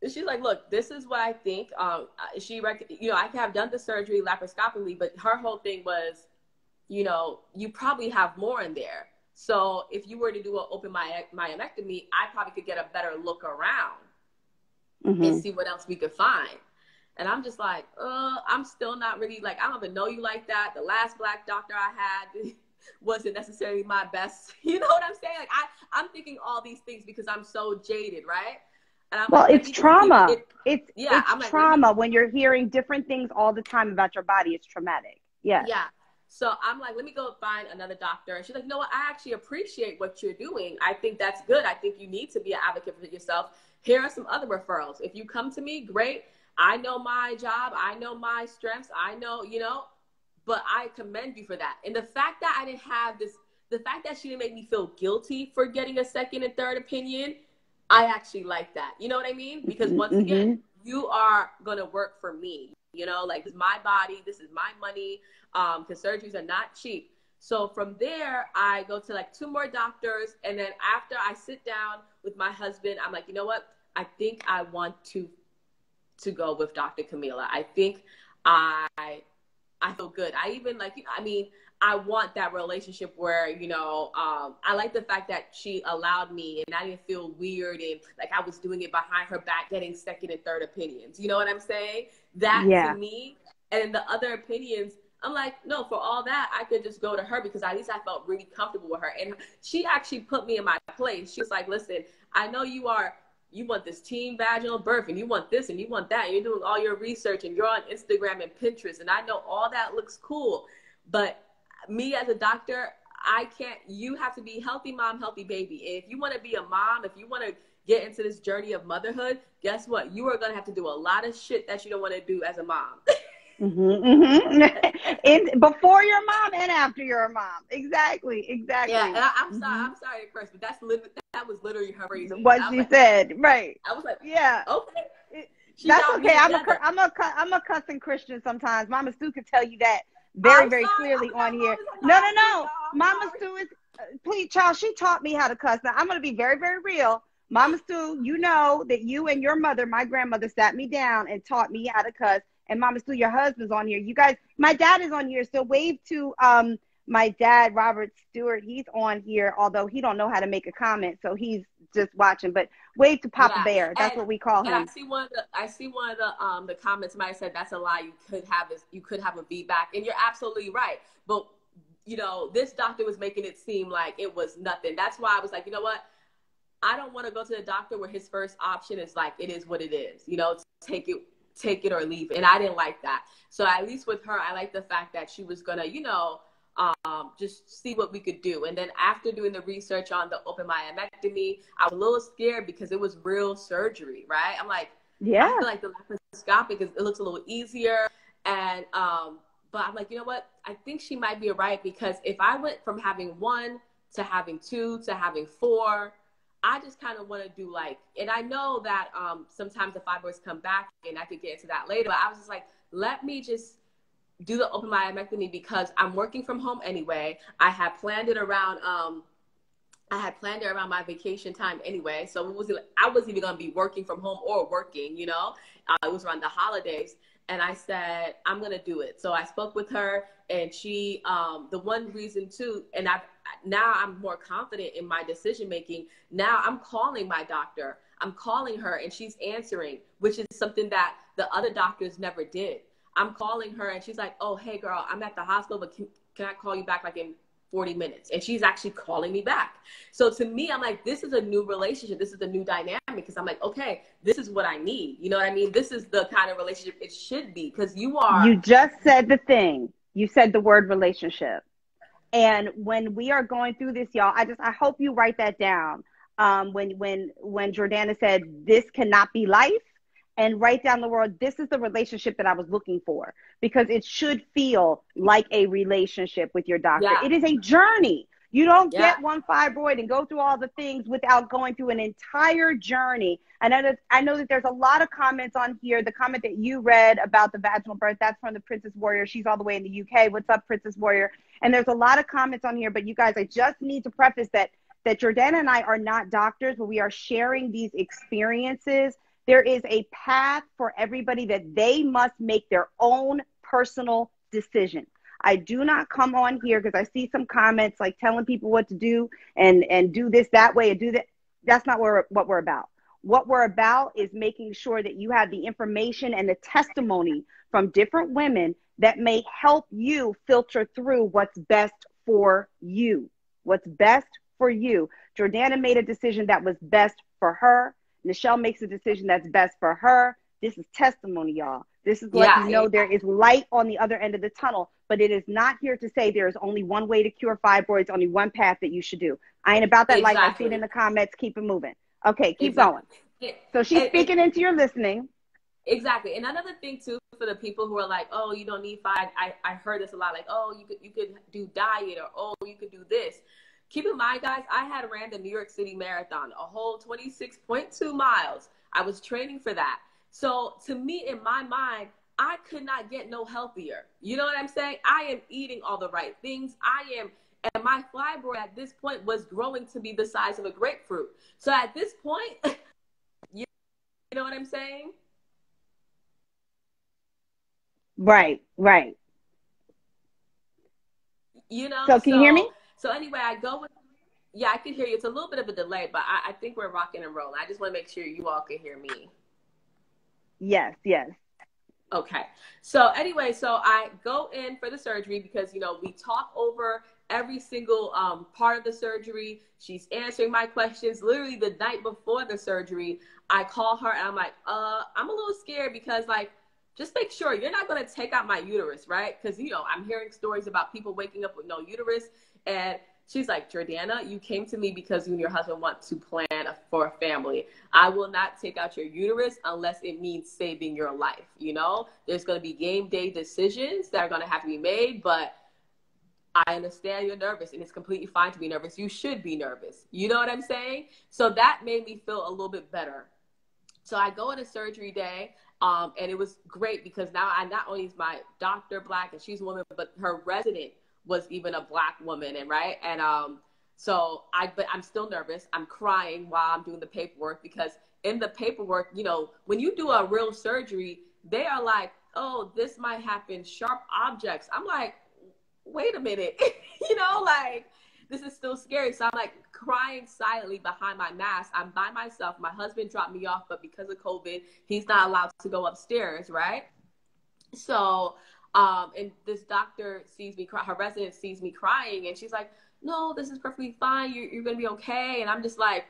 she's like, look, this is what I think. Um, she, rec- you know, I have done the surgery laparoscopically, but her whole thing was, you know, you probably have more in there. So if you were to do an open my- myomectomy, I probably could get a better look around mm-hmm. and see what else we could find. And I'm just like, uh, I'm still not really like, I don't even know you like that. The last black doctor I had, wasn't necessarily my best. You know what I'm saying? Like I, I'm thinking all these things because I'm so jaded, right? well, like, it's trauma. It, it's yeah, it's I'm trauma when you're hearing different things all the time about your body. It's traumatic. Yeah. Yeah. So I'm like, let me go find another doctor. And she's like, you know what? I actually appreciate what you're doing. I think that's good. I think you need to be an advocate for yourself. Here are some other referrals. If you come to me, great. I know my job. I know my strengths. I know, you know, but I commend you for that. And the fact that I didn't have this, the fact that she didn't make me feel guilty for getting a second and third opinion, I actually like that. You know what I mean? Because mm-hmm, once again, mm-hmm. you are gonna work for me. You know, like this is my body, this is my money. Um, because surgeries are not cheap. So from there, I go to like two more doctors, and then after I sit down with my husband, I'm like, you know what? I think I want to to go with Dr. Camila. I think I I feel good. I even like, I mean, I want that relationship where, you know, um, I like the fact that she allowed me and I didn't feel weird and like I was doing it behind her back, getting second and third opinions. You know what I'm saying? That yeah. to me, and the other opinions, I'm like, no, for all that, I could just go to her because at least I felt really comfortable with her. And she actually put me in my place. She was like, listen, I know you are you want this teen vaginal birth and you want this and you want that. And you're doing all your research and you're on Instagram and Pinterest. And I know all that looks cool. But me as a doctor, I can't, you have to be healthy mom, healthy baby. And if you want to be a mom, if you want to get into this journey of motherhood, guess what? You are going to have to do a lot of shit that you don't want to do as a mom. Mm-hmm, mm-hmm. In, before your mom and after your mom. Exactly. Exactly. Yeah, and I, am sorry. Mm-hmm. I'm sorry to curse, but that's literally that was literally her reason. What she like, said, right? I was like, yeah, okay. That's okay. I'm a I'm a I'm a cussing Christian sometimes. Mama Stu can tell you that very I'm very sorry. clearly on here. No, no, no. Mama Stu is uh, please, child. She taught me how to cuss. Now I'm going to be very very real. Mama Stu, you know that you and your mother, my grandmother, sat me down and taught me how to cuss. And Mama Stu, your husband's on here. You guys, my dad is on here. So wave to um my dad, Robert Stewart. He's on here, although he don't know how to make a comment, so he's just watching. But wave to Papa yeah. Bear. That's and, what we call him. I see one of the I see one of the um the comments. Somebody said that's a lie. You could have this. You could have a feedback, and you're absolutely right. But you know, this doctor was making it seem like it was nothing. That's why I was like, you know what? I don't want to go to the doctor where his first option is like, it is what it is. You know, take it take it or leave it. And I didn't like that. So at least with her, I like the fact that she was gonna, you know, um, just see what we could do. And then after doing the research on the open myomectomy, I was a little scared because it was real surgery, right? I'm like, yeah, I feel like the laparoscopic is it looks a little easier. And um, but I'm like, you know what? I think she might be right because if I went from having one to having two to having four, I just kind of want to do like, and I know that um, sometimes the fibroids come back, and I could get into that later. But I was just like, let me just do the open myomectomy because I'm working from home anyway. I had planned it around. Um, I had planned it around my vacation time anyway, so was I wasn't even gonna be working from home or working. You know, uh, it was around the holidays, and I said I'm gonna do it. So I spoke with her, and she, um, the one reason too, and I now I'm more confident in my decision making. Now I'm calling my doctor. I'm calling her, and she's answering, which is something that the other doctors never did. I'm calling her, and she's like, "Oh, hey, girl, I'm at the hospital, but can, can I call you back like in 40 minutes and she's actually calling me back. So to me i'm like this is a new relationship. This is a new dynamic because i'm like okay this is what i need. You know what i mean? This is the kind of relationship it should be because you are you just said the thing. You said the word relationship. And when we are going through this y'all i just i hope you write that down. Um, when when when jordana said this cannot be life and write down the word this is the relationship that i was looking for because it should feel like a relationship with your doctor. Yeah. it is a journey. You don't yeah. get one fibroid and go through all the things without going through an entire journey. And I know, I know that there's a lot of comments on here. The comment that you read about the vaginal birth that's from the princess warrior. She's all the way in the uk what's up princess warrior? And there's a lot of comments on here but you guys i just need to preface that that jordana and i are not doctors but we are sharing these experiences there is a path for everybody that they must make their own personal decision. I do not come on here because I see some comments like telling people what to do and and do this that way and do that. That's not what we're, what we're about. What we're about is making sure that you have the information and the testimony from different women that may help you filter through what's best for you. What's best for you. Jordana made a decision that was best for her. Nichelle makes a decision that's best for her. This is testimony, y'all. This is letting yeah, you know there is light on the other end of the tunnel, but it is not here to say there is only one way to cure fibroids, only one path that you should do. I ain't about that exactly. life. I see it in the comments. Keep it moving. Okay, keep exactly. going. So she's speaking into your listening. Exactly. And another thing too for the people who are like, oh, you don't need five. I, I heard this a lot, like, oh, you could you could do diet or oh, you could do this. Keep in mind, guys, I had ran the New York City Marathon, a whole 26.2 miles. I was training for that. So to me, in my mind, I could not get no healthier. You know what I'm saying? I am eating all the right things. I am, and my fibroid at this point was growing to be the size of a grapefruit. So at this point, you, you know what I'm saying? Right, right. You know. So can so, you hear me? So anyway, I go with yeah, I can hear you. It's a little bit of a delay, but I, I think we're rocking and rolling. I just want to make sure you all can hear me. Yes, yes. Okay. So anyway, so I go in for the surgery because you know we talk over every single um, part of the surgery. She's answering my questions. Literally the night before the surgery, I call her and I'm like, uh, I'm a little scared because like just make sure you're not going to take out my uterus, right? Because, you know, I'm hearing stories about people waking up with no uterus. And She's like, Jordana, you came to me because you and your husband want to plan for a family. I will not take out your uterus unless it means saving your life. You know, there's going to be game day decisions that are going to have to be made, but I understand you're nervous and it's completely fine to be nervous. You should be nervous. You know what I'm saying? So that made me feel a little bit better. So I go on a surgery day. Um, and it was great because now I not only is my doctor black and she's a woman, but her resident was even a black woman, and right, and um, so I, but I'm still nervous. I'm crying while I'm doing the paperwork because in the paperwork, you know, when you do a real surgery, they are like, oh, this might happen, sharp objects. I'm like, wait a minute, you know, like this is still scary. So I'm like crying silently behind my mask. I'm by myself. My husband dropped me off, but because of COVID, he's not allowed to go upstairs, right? So, um, and this doctor sees me cry, her resident sees me crying, and she's like, no, this is perfectly fine. You're, you're going to be okay. And I'm just like,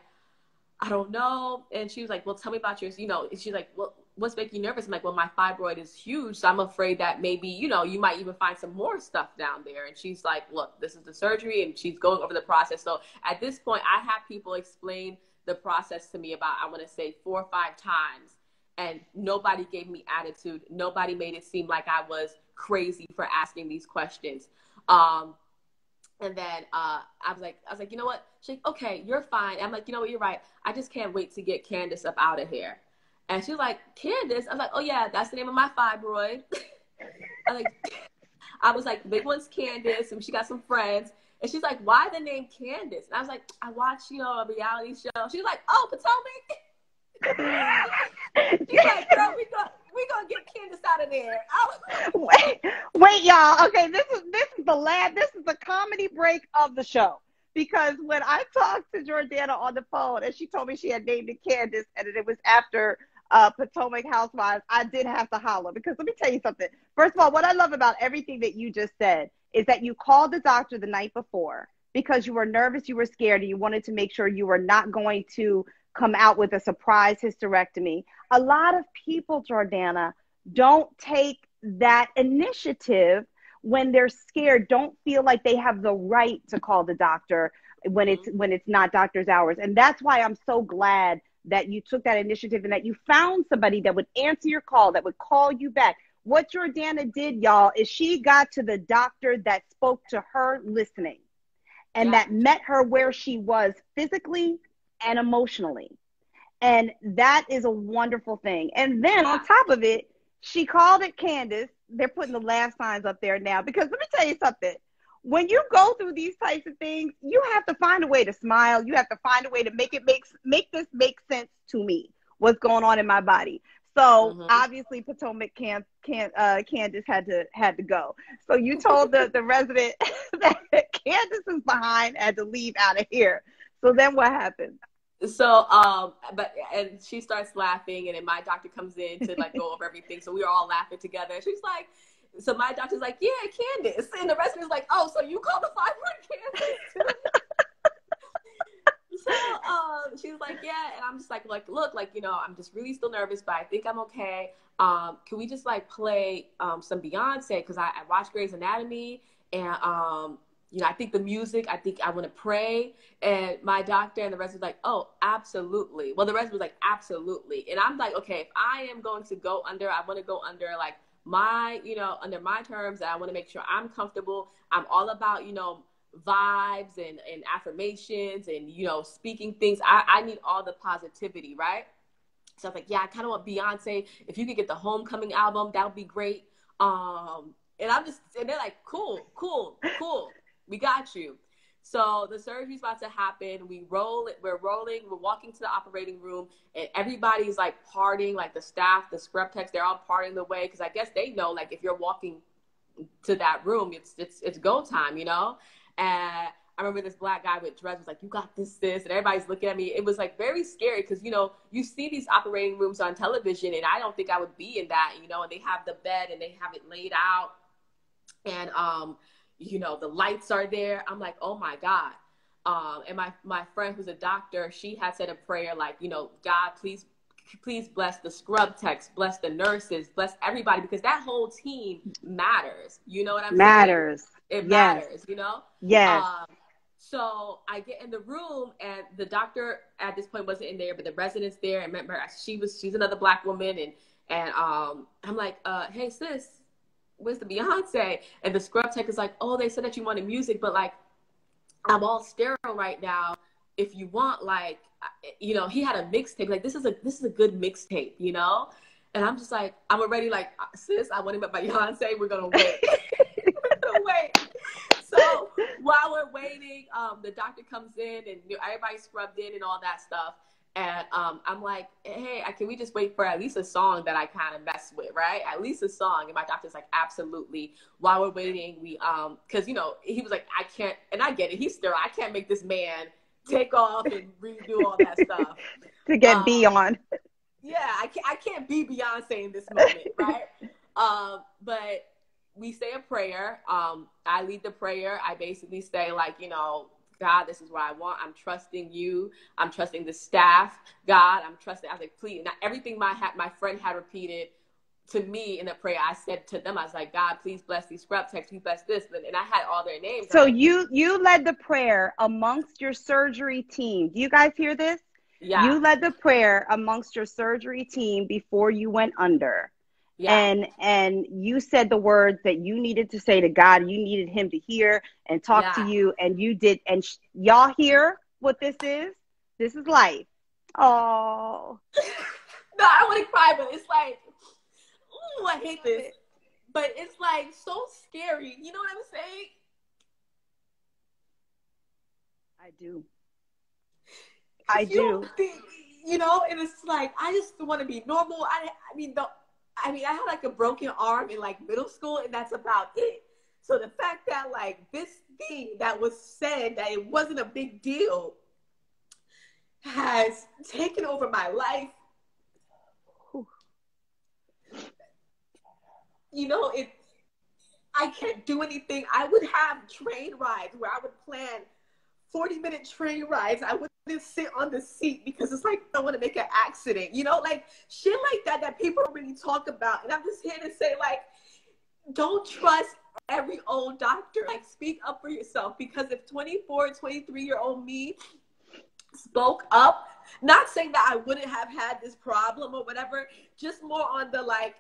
I don't know. And she was like, well, tell me about yours. You know, she's like, well, what's making you nervous? I'm like, well, my fibroid is huge. So I'm afraid that maybe, you know, you might even find some more stuff down there. And she's like, look, this is the surgery. And she's going over the process. So at this point, I have people explain the process to me about, I want to say four or five times. And nobody gave me attitude. Nobody made it seem like I was crazy for asking these questions. Um, and then uh, I was like, I was like, you know what? She's like, okay, you're fine. I'm like, you know what? You're right. I just can't wait to get Candace up out of here. And she's like, Candace. I'm like, oh yeah, that's the name of my fibroid. I like, I was like, big one's Candace, and she got some friends. And she's like, why the name Candace? And I was like, I watch, you know, a reality show. She's like, oh, Potomac. she's like, girl, we got we gonna get Candace out of there. wait, wait, y'all. Okay, this is this is the lab. This is the comedy break of the show because when I talked to Jordana on the phone and she told me she had named it Candace and it was after uh, Potomac Housewives, I did have to holler because let me tell you something. First of all, what I love about everything that you just said is that you called the doctor the night before because you were nervous, you were scared, and you wanted to make sure you were not going to come out with a surprise hysterectomy. A lot of people, Jordana, don't take that initiative when they're scared, don't feel like they have the right to call the doctor when it's mm-hmm. when it's not doctor's hours. And that's why I'm so glad that you took that initiative and that you found somebody that would answer your call, that would call you back. What Jordana did, y'all, is she got to the doctor that spoke to her listening and yeah. that met her where she was physically and emotionally. And that is a wonderful thing. And then on top of it, she called it Candace. They're putting the last signs up there now because let me tell you something when you go through these types of things, you have to find a way to smile. You have to find a way to make it make make this make sense to me. What's going on in my body? So mm-hmm. obviously Potomac can can uh, Candace had to had to go. So you told the the resident that Candace is behind, had to leave out of here. So then what happened? So um, but and she starts laughing, and then my doctor comes in to like go over everything. So we are all laughing together. She's like so my doctor's like, yeah, Candace. And the rest of is like, oh, so you call the fibroid Candace so um, she was like, yeah. And I'm just like, like, look, like, you know, I'm just really still nervous, but I think I'm okay. Um, can we just like play um, some Beyonce? Because I, I watched Grey's Anatomy and, um, you know, I think the music, I think I want to pray. And my doctor and the rest was like, oh, absolutely. Well, the rest was like, absolutely. And I'm like, okay, if I am going to go under, I want to go under like my, you know, under my terms. I want to make sure I'm comfortable. I'm all about, you know, vibes and, and affirmations and, you know, speaking things. I, I need all the positivity, right? So I was like, yeah, I kind of want Beyonce. If you could get the Homecoming album, that would be great. Um, and I'm just, and they're like, cool, cool, cool. We got you. So the surgery's about to happen. We roll it. We're rolling. We're walking to the operating room, and everybody's like partying. Like the staff, the scrub techs, they're all partying the way because I guess they know like if you're walking to that room, it's it's it's go time, you know. And I remember this black guy with dreads was like, "You got this, this," and everybody's looking at me. It was like very scary because you know you see these operating rooms on television, and I don't think I would be in that, you know. And they have the bed and they have it laid out, and um you know, the lights are there. I'm like, oh my God. Um, and my, my friend who's a doctor, she had said a prayer like, you know, God, please, please bless the scrub techs, bless the nurses, bless everybody, because that whole team matters. You know what I'm matters. saying? It yes. matters, you know? Yes. Um, So I get in the room, and the doctor at this point wasn't in there, but the resident's there. And remember, she was she's another black woman, and and um, I'm like, uh, hey sis, where's the Beyonce? And the scrub tech is like, oh, they said that you wanted music, but like, I'm all sterile right now. If you want, like, you know, he had a mixtape. Like, this is a this is a good mixtape, you know. And I'm just like, I'm already like, sis, I want him at Beyonce. We're gonna wait. we're gonna wait so while we're waiting, um, the doctor comes in and you know, everybody's scrubbed in and all that stuff. And um, I'm like, hey, can we just wait for at least a song that I kind of mess with, right? At least a song. And my doctor's like, absolutely. While we're waiting, we, um, cause you know, he was like, I can't, and I get it. He's still, I can't make this man take off and redo all that stuff to get um, B on. Yeah, I can't, I can't be Beyonce in this moment, right? um, but we say a prayer. Um, I lead the prayer. I basically say like, you know, God, this is what I want. I'm trusting you. I'm trusting the staff. God, I'm trusting. I was like, please. Now everything my ha- my friend had repeated to me in the prayer, I said to them, I was like, God, please bless these scrub techs. Please bless this. And I had all their names. So you you led the prayer amongst your surgery team. Do you guys hear this? Yeah. You led the prayer amongst your surgery team before you went under. Yeah. And and you said the words that you needed to say to God, you needed him to hear and talk yeah. to you and you did and sh- y'all hear what this is? This is life. Oh. no, I want to cry, but it's like ooh, I hate this. But it's like so scary. You know what I'm saying? I do. I do. Think, you know, and it's like I just want to be normal. I I mean the I mean, I had like a broken arm in like middle school, and that's about it. So the fact that like this thing that was said that it wasn't a big deal has taken over my life. You know, it. I can't do anything. I would have train rides where I would plan 40 minute train rides. I wouldn't sit on the seat because it's like I want to make an accident, you know, like shit like that that people really talk about. And I'm just here to say, like, don't trust every old doctor. Like, speak up for yourself because if 24, 23 year old me spoke up, not saying that I wouldn't have had this problem or whatever, just more on the like,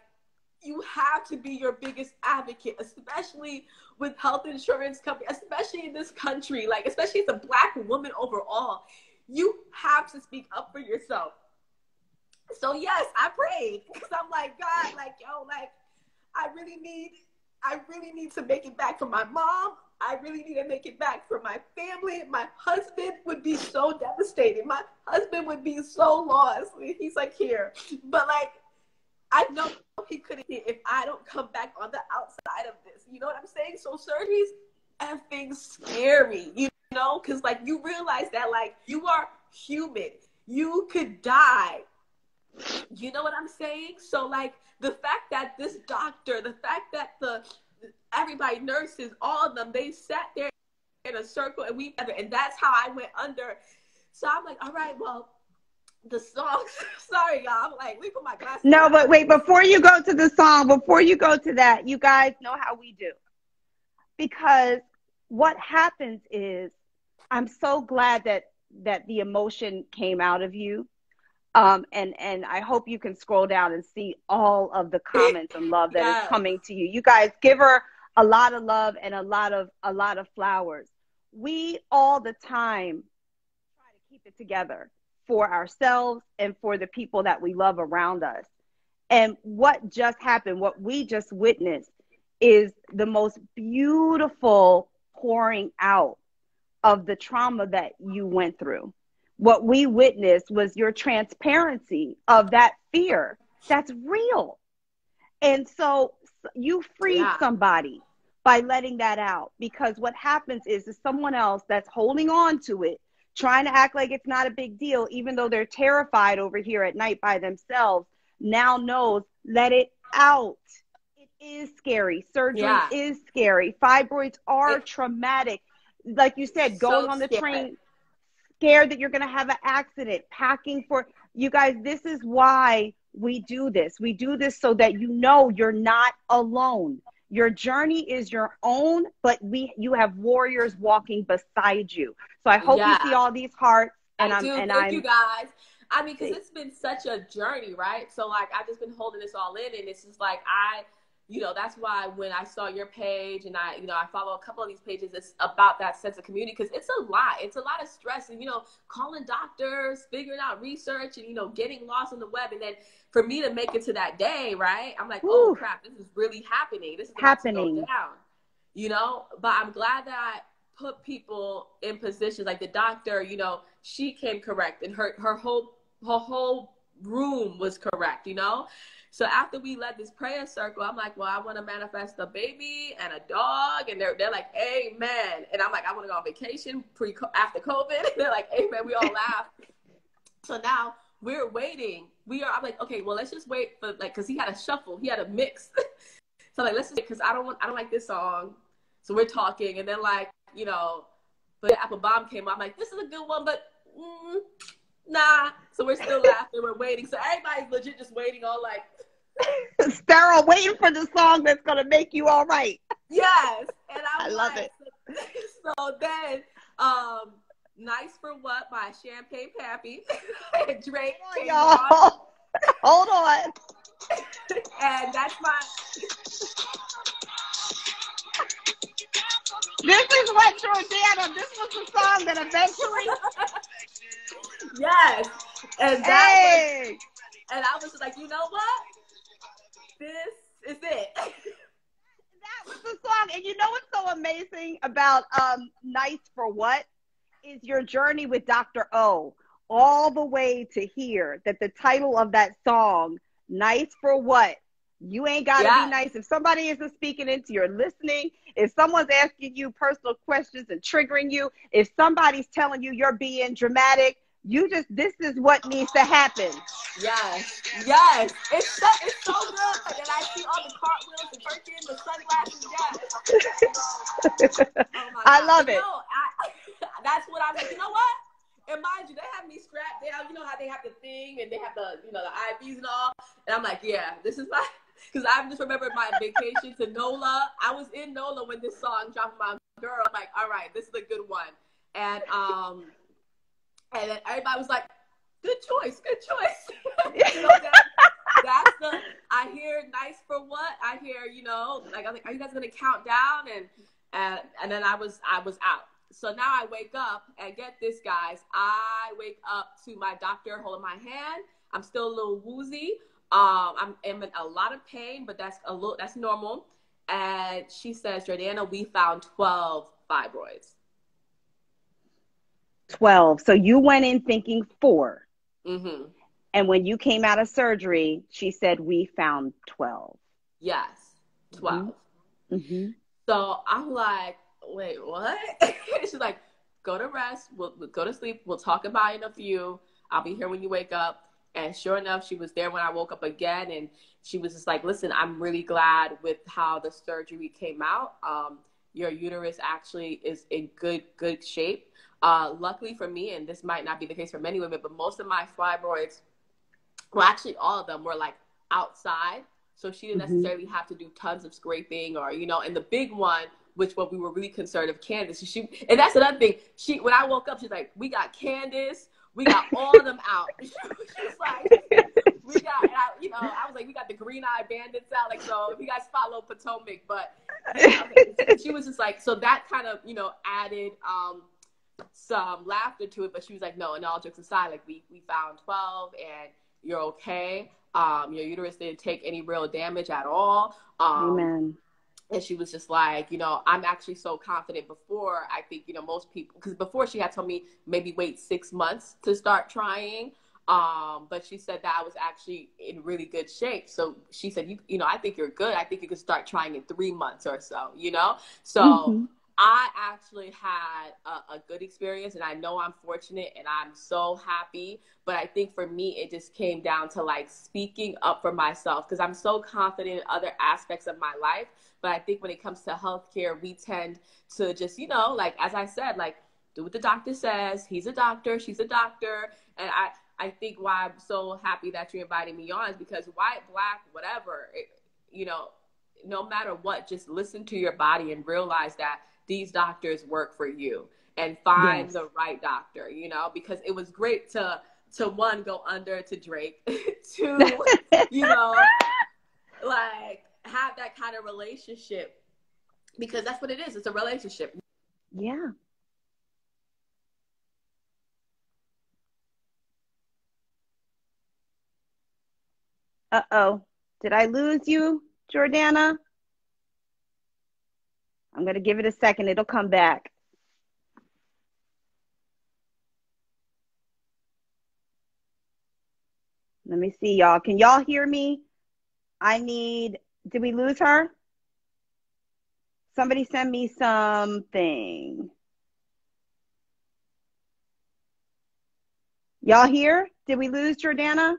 you have to be your biggest advocate, especially with health insurance company, especially in this country, like especially as a black woman overall. You have to speak up for yourself. So yes, I prayed because I'm like, God, like, yo, like, I really need, I really need to make it back for my mom. I really need to make it back for my family. My husband would be so devastated. My husband would be so lost. He's like here, but like I know he couldn't if I don't come back on the outside of this. You know what I'm saying? So surgeries effing scary, you know, because like you realize that like you are human. You could die. You know what I'm saying? So like the fact that this doctor, the fact that the everybody, nurses, all of them, they sat there in a circle and we and that's how I went under. So I'm like, all right, well, the songs. Sorry, y'all. I'm like, we put my glasses. No, but wait, before you go to the song, before you go to that, you guys know how we do. Because what happens is, I'm so glad that that the emotion came out of you. Um, and and I hope you can scroll down and see all of the comments and love that yes. is coming to you. You guys give her a lot of love and a lot of a lot of flowers. We all the time try to keep it together for ourselves and for the people that we love around us. And what just happened, what we just witnessed, is the most beautiful pouring out of the trauma that you went through. What we witnessed was your transparency of that fear that's real. And so you freed yeah. somebody by letting that out because what happens is, is someone else that's holding on to it trying to act like it's not a big deal, even though they're terrified over here at night by themselves, now knows let it out. It is scary. Surgery yeah. is scary. Fibroids are traumatic. Like you said, going so on the scary. train, scared that you're going to have an accident, packing for you guys. This is why we do this. We do this so that you know you're not alone. Your journey is your own, but we you have warriors walking beside you. So I hope yeah. you see all these hearts. And I I'm do. and Thank I'm, you guys. I mean, because it's been such a journey, right? So like I've just been holding this all in, and it's just like I you know, that's why when I saw your page and I, you know, I follow a couple of these pages, it's about that sense of community because it's a lot. It's a lot of stress and, you know, calling doctors, figuring out research and, you know, getting lost on the web. And then for me to make it to that day, right? I'm like, oh crap, this is really happening. This is happening. down, you know, but I'm glad that I put people in positions like the doctor, you know, she came correct and her, her whole, her whole room was correct, you know? So after we led this prayer circle, I'm like, well, I want to manifest a baby and a dog. And they're, they're like, amen. And I'm like, I want to go on vacation pre after COVID. And they're like, amen. We all laugh. so now we're waiting. We are, I'm like, okay, well, let's just wait for like, cause he had a shuffle. He had a mix. so like, let's just, cause I don't want, I don't like this song. So we're talking and then like, you know, but Apple Bomb came up. I'm like, this is a good one, but mm, nah. So we're still laughing. We're waiting. So everybody's legit just waiting all like, Sterile, waiting for the song that's gonna make you all right. Yes, and I, I love it. So, then, um, "Nice for What" by Champagne Papi, Drake. On, y'all. Hold on. and that's my. This is what Jordana. This was the song that eventually. Yes, and that hey. was, and I was like, you know what? this is it. that was the song. And you know what's so amazing about um, Nice for What? Is your journey with Dr. O all the way to here that the title of that song, Nice for What? You ain't got to yeah. be nice. If somebody isn't speaking into your listening, if someone's asking you personal questions and triggering you, if somebody's telling you you're being dramatic, you just this is what needs to happen. Yes, yes, it's so it's so good, and I see all the cartwheels, the perkins, the sunglasses. Yes. oh I love it. Know, I, that's what I'm like. You know what? And mind you, they have me scrapped down. You know how they have the thing and they have the you know the IVs and all. And I'm like, yeah, this is my because I just remember my vacation to NOLA. I was in NOLA when this song dropped. My girl, I'm like, all right, this is a good one. And um, and then everybody was like, good choice, good choice. you know, that, that's the, I hear nice for what? I hear, you know, like, I'm like, are you guys going to count down? And, and, and then I was, I was out. So now I wake up and get this, guys. I wake up to my doctor holding my hand. I'm still a little woozy. Um, I'm, I'm in a lot of pain, but that's a little, that's normal. And she says, Jordana, we found 12 fibroids. 12. So you went in thinking 4 mm-hmm. And when you came out of surgery, she said, We found 12. Yes, 12. Mm-hmm. mm-hmm. So I'm like, Wait, what? She's like, Go to rest. We'll, we'll go to sleep. We'll talk about it in a few. I'll be here when you wake up. And sure enough, she was there when I woke up again. And she was just like, Listen, I'm really glad with how the surgery came out. Um, your uterus actually is in good, good shape uh, luckily for me, and this might not be the case for many women, but most of my fibroids, well, actually, all of them were like outside. So she didn't mm-hmm. necessarily have to do tons of scraping or, you know, and the big one, which what we were really concerned of Candace. She, and that's another thing. She, when I woke up, she's like, we got Candace, we got all of them out. she was like, we got, I, you know, I was like, we got the green eye bandits out. Like, so if you guys follow Potomac, but okay, she was just like, so that kind of, you know, added, um, some laughter to it, but she was like, no, and all jokes aside, like we, we found 12 and you're okay. Um, your uterus didn't take any real damage at all. Um, Amen. And she was just like, you know, I'm actually so confident before I think, you know, most people, because before she had told me maybe wait six months to start trying. Um, but she said that I was actually in really good shape. So she said, you, you know, I think you're good. I think you could start trying in three months or so, you know? So, mm-hmm I actually had a, a, good experience and I know I'm fortunate and I'm so happy. But I think for me, it just came down to like speaking up for myself because I'm so confident in other aspects of my life. But I think when it comes to healthcare, we tend to just, you know, like, as I said, like, do what the doctor says. He's a doctor, she's a doctor. And I, I think why I'm so happy that you invited me on is because white, black, whatever, it, you know, no matter what, just listen to your body and realize that these doctors work for you and find yes. the right doctor, you know, because it was great to to one go under to Drake, to you know, like have that kind of relationship because that's what it is. It's a relationship. Yeah. Uh oh. Did I lose you, Jordana? I'm going to give it a second. It'll come back. Let me see, y'all. Can y'all hear me? I need, did we lose her? Somebody send me something. Y'all here? Did we lose Jordana?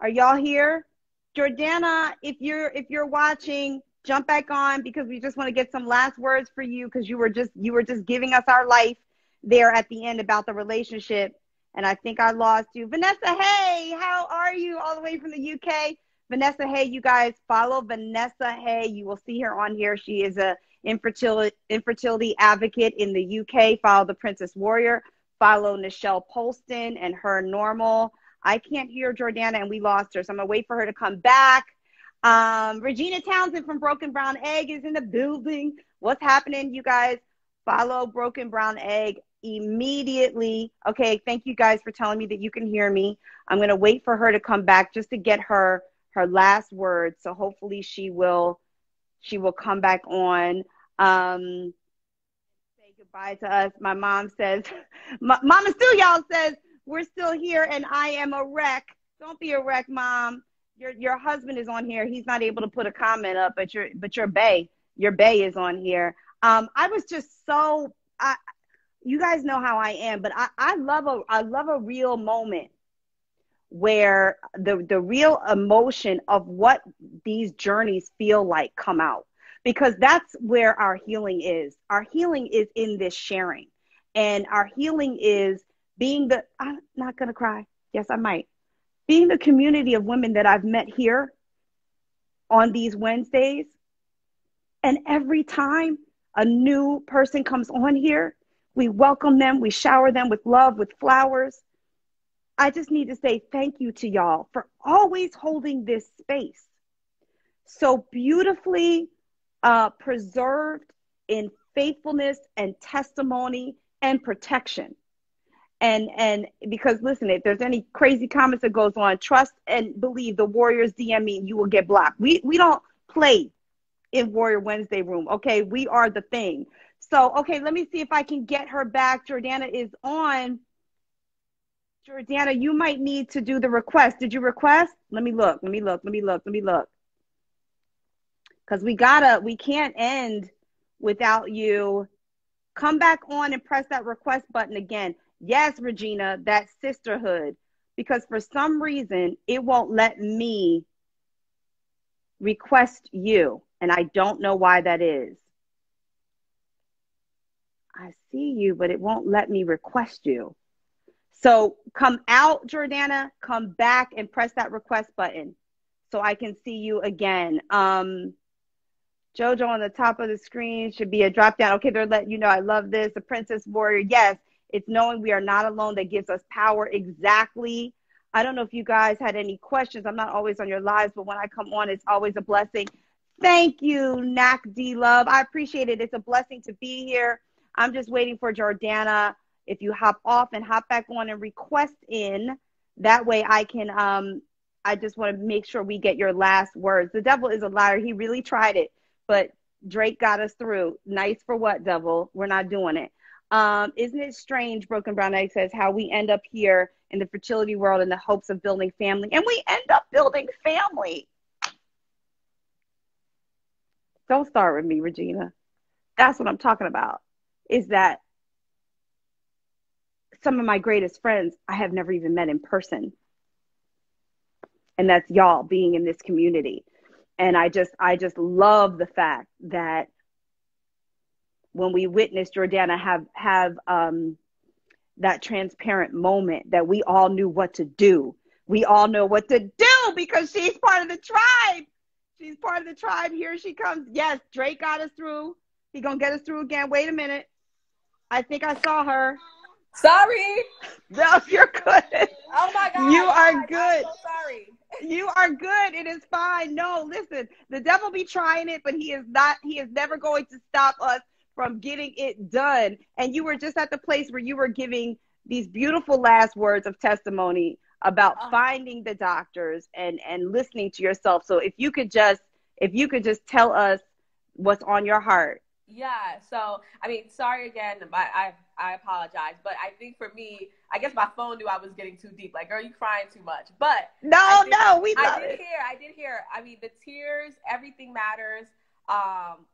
Are y'all here? Jordana, if you're if you're watching, jump back on because we just want to get some last words for you because you were just you were just giving us our life there at the end about the relationship. And I think I lost you. Vanessa, hey, how are you all the way from the UK? Vanessa Hay, you guys follow Vanessa Hay. You will see her on here. She is a infertility, infertility advocate in the UK. Follow the Princess Warrior. Follow Nichelle Polston and her normal. I can't hear Jordana and we lost her. So I'm going to wait for her to come back. Um, Regina Townsend from Broken Brown Egg is in the building. What's happening, you guys? Follow Broken Brown Egg immediately. Okay, thank you guys for telling me that you can hear me. I'm going to wait for her to come back just to get her her last words. So hopefully she will she will come back on. Um, say goodbye to us. My mom says, Mama still y'all says we're still here and I am a wreck. Don't be a wreck, mom. Your your husband is on here. He's not able to put a comment up, but your but your bay your bay is on here. Um, I was just so I, you guys know how I am, but I, I love a I love a real moment where the the real emotion of what these journeys feel like come out because that's where our healing is our healing is in this sharing and our healing is being the i'm not going to cry. Yes i might. Being the community of women that i've met here on these wednesdays and every time a new person comes on here we welcome them we shower them with love with flowers. I just need to say thank you to y'all for always holding this space so beautifully uh, preserved in faithfulness and testimony and protection. And and because listen, if there's any crazy comments that goes on, trust and believe the Warriors DM me, you will get blocked. We we don't play in Warrior Wednesday room. Okay, we are the thing. So okay, let me see if I can get her back. Jordana is on. Jordana, you might need to do the request. Did you request? Let me look. Let me look. Let me look. Let me look. Because we gotta, we can't end without you. Come back on and press that request button again. Yes, Regina, that sisterhood. Because for some reason, it won't let me request you. And I don't know why that is. I see you, but it won't let me request you. So come out, Jordana, come back and press that request button so I can see you again. Um, Jojo on the top of the screen should be a drop down. Okay, they're letting you know I love this. The Princess Warrior. Yes, it's knowing we are not alone that gives us power. Exactly. I don't know if you guys had any questions. I'm not always on your lives, but when I come on, it's always a blessing. Thank you, Nak D Love. I appreciate it. It's a blessing to be here. I'm just waiting for Jordana if you hop off and hop back on and request in, that way I can um I just want to make sure we get your last words. The devil is a liar. He really tried it, but Drake got us through. Nice for what, devil? We're not doing it. Um, isn't it strange, Broken Brown Egg says, how we end up here in the fertility world in the hopes of building family, and we end up building family. Don't start with me, Regina. That's what I'm talking about. Is that some of my greatest friends I have never even met in person. And that's y'all being in this community. And I just I just love the fact that when we witnessed Jordana have have um, that transparent moment that we all knew what to do. We all know what to do, because she's part of the tribe. She's part of the tribe. Here she comes. Yes, Drake got us through. He gonna get us through again. Wait a minute. I think I saw her. Sorry. No, you're good. Oh my god. You are I'm good. so sorry. You are good. It is fine. No, listen. The devil be trying it, but he is not. He is never going to stop us from getting it done. And you were just at the place where you were giving these beautiful last words of testimony about Oh. finding the doctors and and listening to yourself. So if you could just if you could just tell us what's on your heart. Yeah. So I mean, sorry again. I, I I apologize, but I think for me, I guess my phone knew I was getting too deep. Like, girl, you crying too much. But No, did- no, we I did it. hear. I did hear. I mean, the tears, everything matters. Um,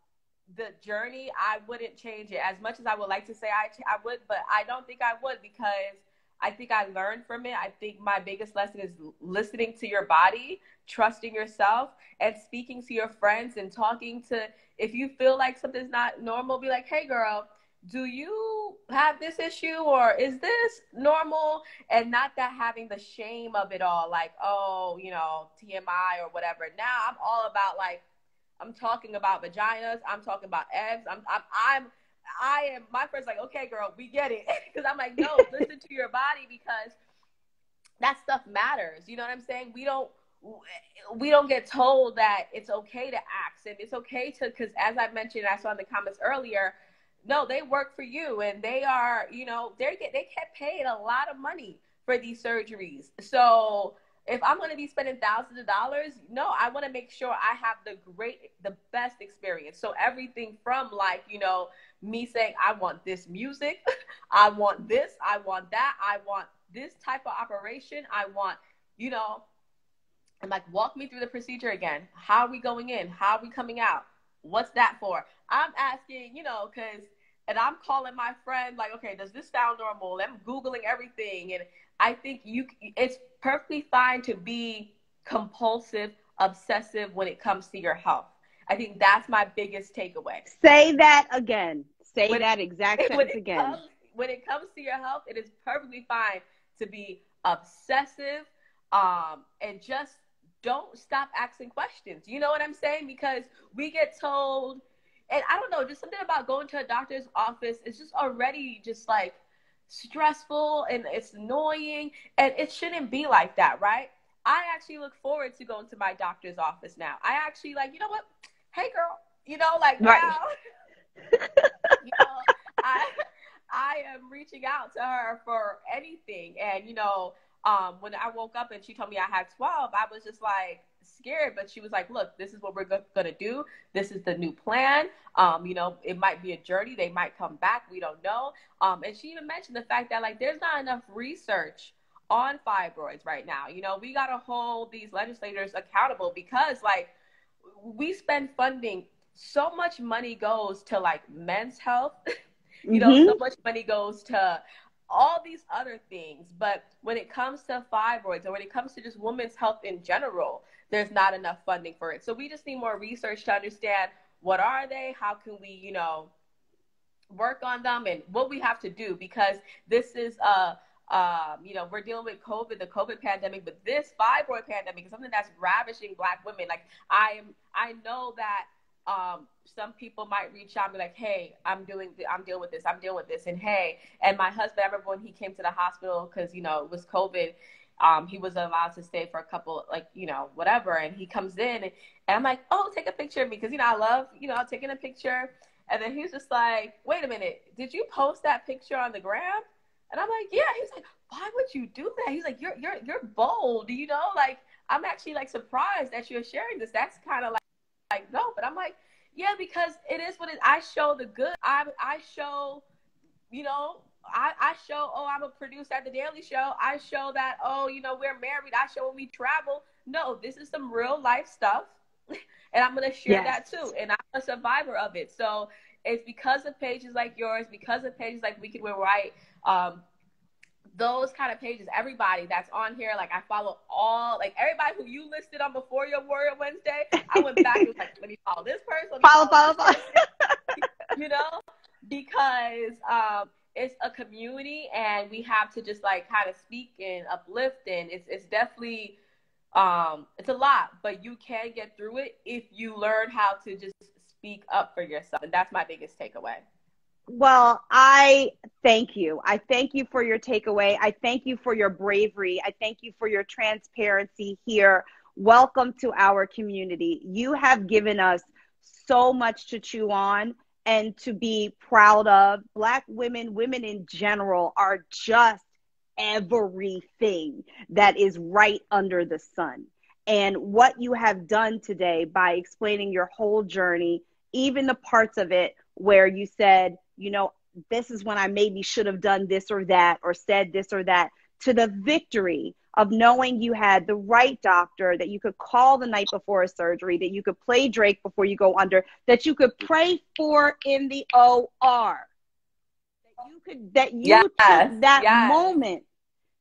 the journey, I wouldn't change it as much as I would like to say I I would, but I don't think I would because I think I learned from it. I think my biggest lesson is listening to your body, trusting yourself, and speaking to your friends and talking to. If you feel like something's not normal, be like, "Hey, girl." Do you have this issue or is this normal? and not that having the shame of it all like oh you know tmi or whatever now i'm all about like i'm talking about vaginas. I'm talking about eggs i'm i'm, I'm i am my friends like okay girl we get it. Because i'm like no listen to your body because that stuff matters. You know what i'm saying? We don't we don't get told that it's okay to ask. And it's okay to because as i mentioned i saw in the comments earlier no they work for you and they are you know they get they get paid a lot of money for these surgeries. So if i'm going to be spending thousands of dollars no i want to make sure i have the great the best experience so everything from like you know me saying i want this music i want this i want that i want this type of operation i want you know I'm like, walk me through the procedure again. How are we going in? How are we coming out? What's that for? I'm asking, you know, because, and I'm calling my friend, like, okay, does this sound normal? I'm Googling everything. And I think you, it's perfectly fine to be compulsive, obsessive when it comes to your health. I think that's my biggest takeaway. Say that again. Say When- that exact sentence again. comes when it comes to your health, it is perfectly fine to be obsessive um, and just don't stop asking questions. You know what I'm saying? Because we get told, and I don't know, just something about going to a doctor's office is just already just like stressful and it's annoying, and it shouldn't be like that, right? I actually look forward to going to my doctor's office now. I actually like, you know what? Hey, girl, you know, like Right. now, you know, I I am reaching out to her for anything, and you know, um, when I woke up and she told me I had 12, I was just like scared, but she was like, look, this is what we're go- going to do. This is the new plan. Um, you know, it might be a journey. They might come back. We don't know. Um, and she even mentioned the fact that like there's not enough research on fibroids right now. You know, we got to hold these legislators accountable because like we spend funding so much money goes to like men's health you know Mhm. so much money goes to all these other things but when it comes to fibroids or when it comes to just women's health in general there's not enough funding for it so we just need more research to understand what are they how can we you know work on them and what we have to do because this is uh um, you know, we're dealing with COVID, the COVID pandemic, but this fibroid pandemic is something that's ravishing Black women. Like I am, I know that um, some people might reach out and be like, "Hey, I'm doing, th- I'm dealing with this, I'm dealing with this," and hey, and my husband, I remember when he came to the hospital because you know it was COVID. Um, he was allowed to stay for a couple, like you know, whatever, and he comes in, and I'm like, "Oh, take a picture of me," because you know I love, you know, taking a picture. And then he's just like, "Wait a minute, did you post that picture on the gram?" And I'm like, "Yeah." He's like, "Why would you do that?" He's like, "You're you're you're bold, you know, like." I'm actually like surprised that you're sharing this. That's kind of like, like no, but I'm like, yeah, because it is what it. I show the good. I I show, you know, I I show. Oh, I'm a producer at the Daily Show. I show that. Oh, you know, we're married. I show when we travel. No, this is some real life stuff, and I'm gonna share Yes. that too. And I'm a survivor of it. So it's because of pages like yours, because of pages like We Could Wear White. Um, those kind of pages, everybody that's on here, like I follow all, like everybody who you listed on before your Warrior Wednesday. I went back and was like, let me follow this person. Follow, follow, follow. you know, because um, it's a community and we have to just like kind of speak and uplift, and it's it's definitely Um, it's a lot, but you can get through it if you learn how to just speak up for yourself. And that's my biggest takeaway. Well, I thank you. I thank you for your takeaway. I thank you for your bravery. I thank you for your transparency here. Welcome to our community. You have given us so much to chew on and to be proud of. Black women, women in general, are just everything that is right under the sun. And what you have done today by explaining your whole journey, even the parts of it where you said, you know, this is when I maybe should have done this or that or said this or that, to the victory of knowing you had the right doctor, that you could call the night before a surgery, that you could play Drake before you go under, that you could pray for in the OR. That you could that you yes, took that yes. moment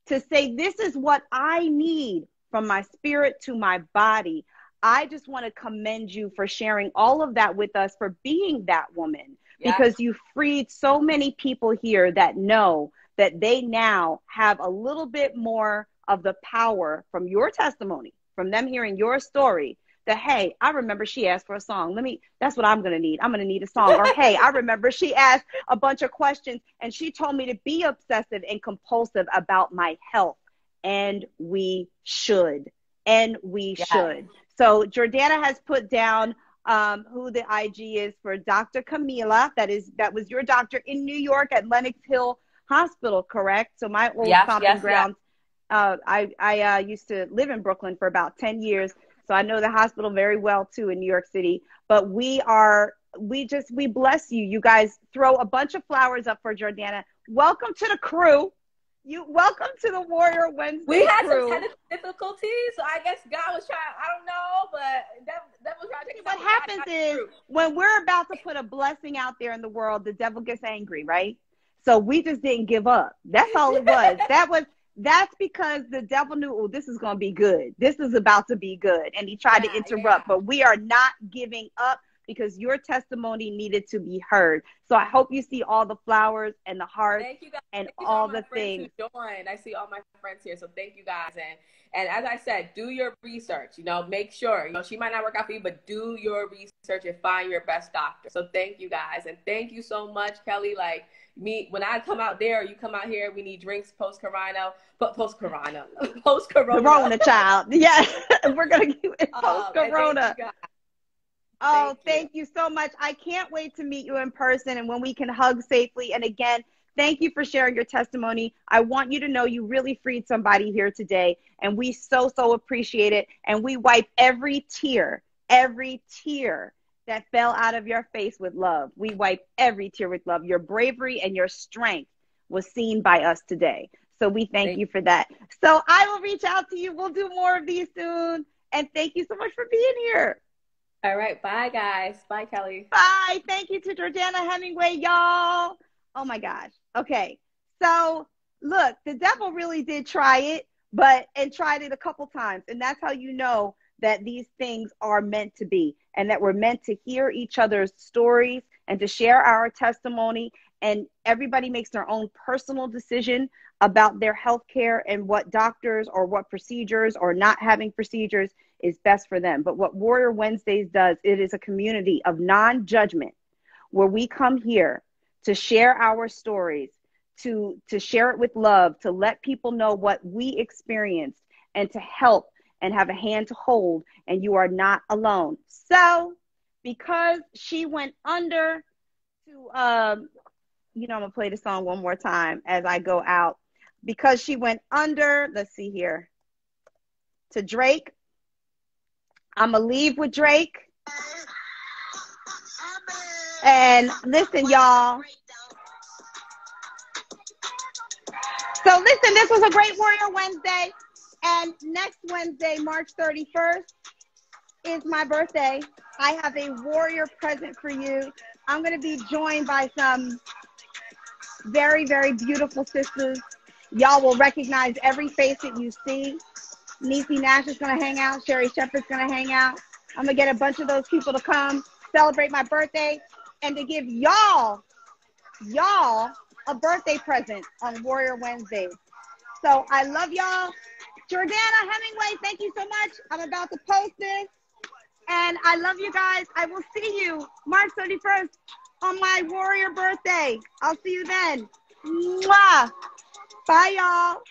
to say, This is what I need from my spirit to my body. I just want to commend you for sharing all of that with us, for being that woman, yes. because you freed so many people here that know that they now have a little bit more of the power from your testimony, from them hearing your story, that hey, I remember she asked for a song. Let me that's what I'm gonna need. I'm gonna need a song. Or hey, I remember she asked a bunch of questions and she told me to be obsessive and compulsive about my health. And we should. And we should. So Jordana has put down um, who the IG is for Dr. Camila. That is that was your doctor in New York at Lenox Hill Hospital, correct? So my old yes, stomping yes, grounds. Uh, I I uh, used to live in Brooklyn for about ten years, so I know the hospital very well too in New York City. But we are we just we bless you. You guys throw a bunch of flowers up for Jordana. Welcome to the crew. You welcome to the Warrior Wednesday. We had crew. some technical difficulties, so I guess God was trying. I don't know, but that, that was trying to What happens is when we're about to put a blessing out there in the world, the devil gets angry, right? So we just didn't give up. That's all it was. that was that's because the devil knew, oh, this is going to be good. This is about to be good. And he tried yeah, to interrupt, yeah. but we are not giving up because your testimony needed to be heard. So I hope you see all the flowers and the hearts and all, all the things. Joined. I see all my friends here. So thank you guys. And and as I said, do your research. You know, make sure, you know, she might not work out for you, but do your research and find your best doctor. So thank you guys. And thank you so much, Kellee. Like me when I come out there, you come out here. We need drinks post Corona, but post Corona, post Corona. Corona, child. Yeah, we're gonna give it post Corona. Um, oh, thank, thank you. you so much. I can't wait to meet you in person and when we can hug safely. And again, thank you for sharing your testimony. I want you to know you really freed somebody here today, and we so so appreciate it. And we wipe every tear, every tear that fell out of your face with love. We wipe every tear with love. Your bravery and your strength was seen by us today. So we thank, thank you for that. So I will reach out to you. We'll do more of these soon. And thank you so much for being here. All right. Bye, guys. Bye, Kellee. Bye. Thank you to Jordana Hemingway, y'all. Oh my gosh. Okay. So look, the devil really did try it, but and tried it a couple times. And that's how you know that these things are meant to be and that we're meant to hear each other's stories and to share our testimony. And everybody makes their own personal decision about their health care and what doctors or what procedures or not having procedures is best for them. But what Warrior Wednesdays does, it is a community of non judgment where we come here to share our stories, to, to share it with love, to let people know what we experienced, and to help and have a hand to hold, and you are not alone. So, because she went under to, um, you know, I'm gonna play the song one more time as I go out. Because she went under, let's see here, to Drake. I'm gonna leave with Drake. And listen, y'all. So listen, this was a great Warrior Wednesday. And next Wednesday, March 31st, is my birthday. I have a warrior present for you. I'm going to be joined by some very, very beautiful sisters. Y'all will recognize every face that you see. Niecy Nash is going to hang out. Sherri Shepherd's going to hang out. I'm going to get a bunch of those people to come celebrate my birthday and to give y'all, y'all, a birthday present on Warrior Wednesday. So I love y'all. Jordana Hemingway, thank you so much. I'm about to post this. And I love you guys. I will see you March 31st on my warrior birthday. I'll see you then. Mwah. Bye, y'all.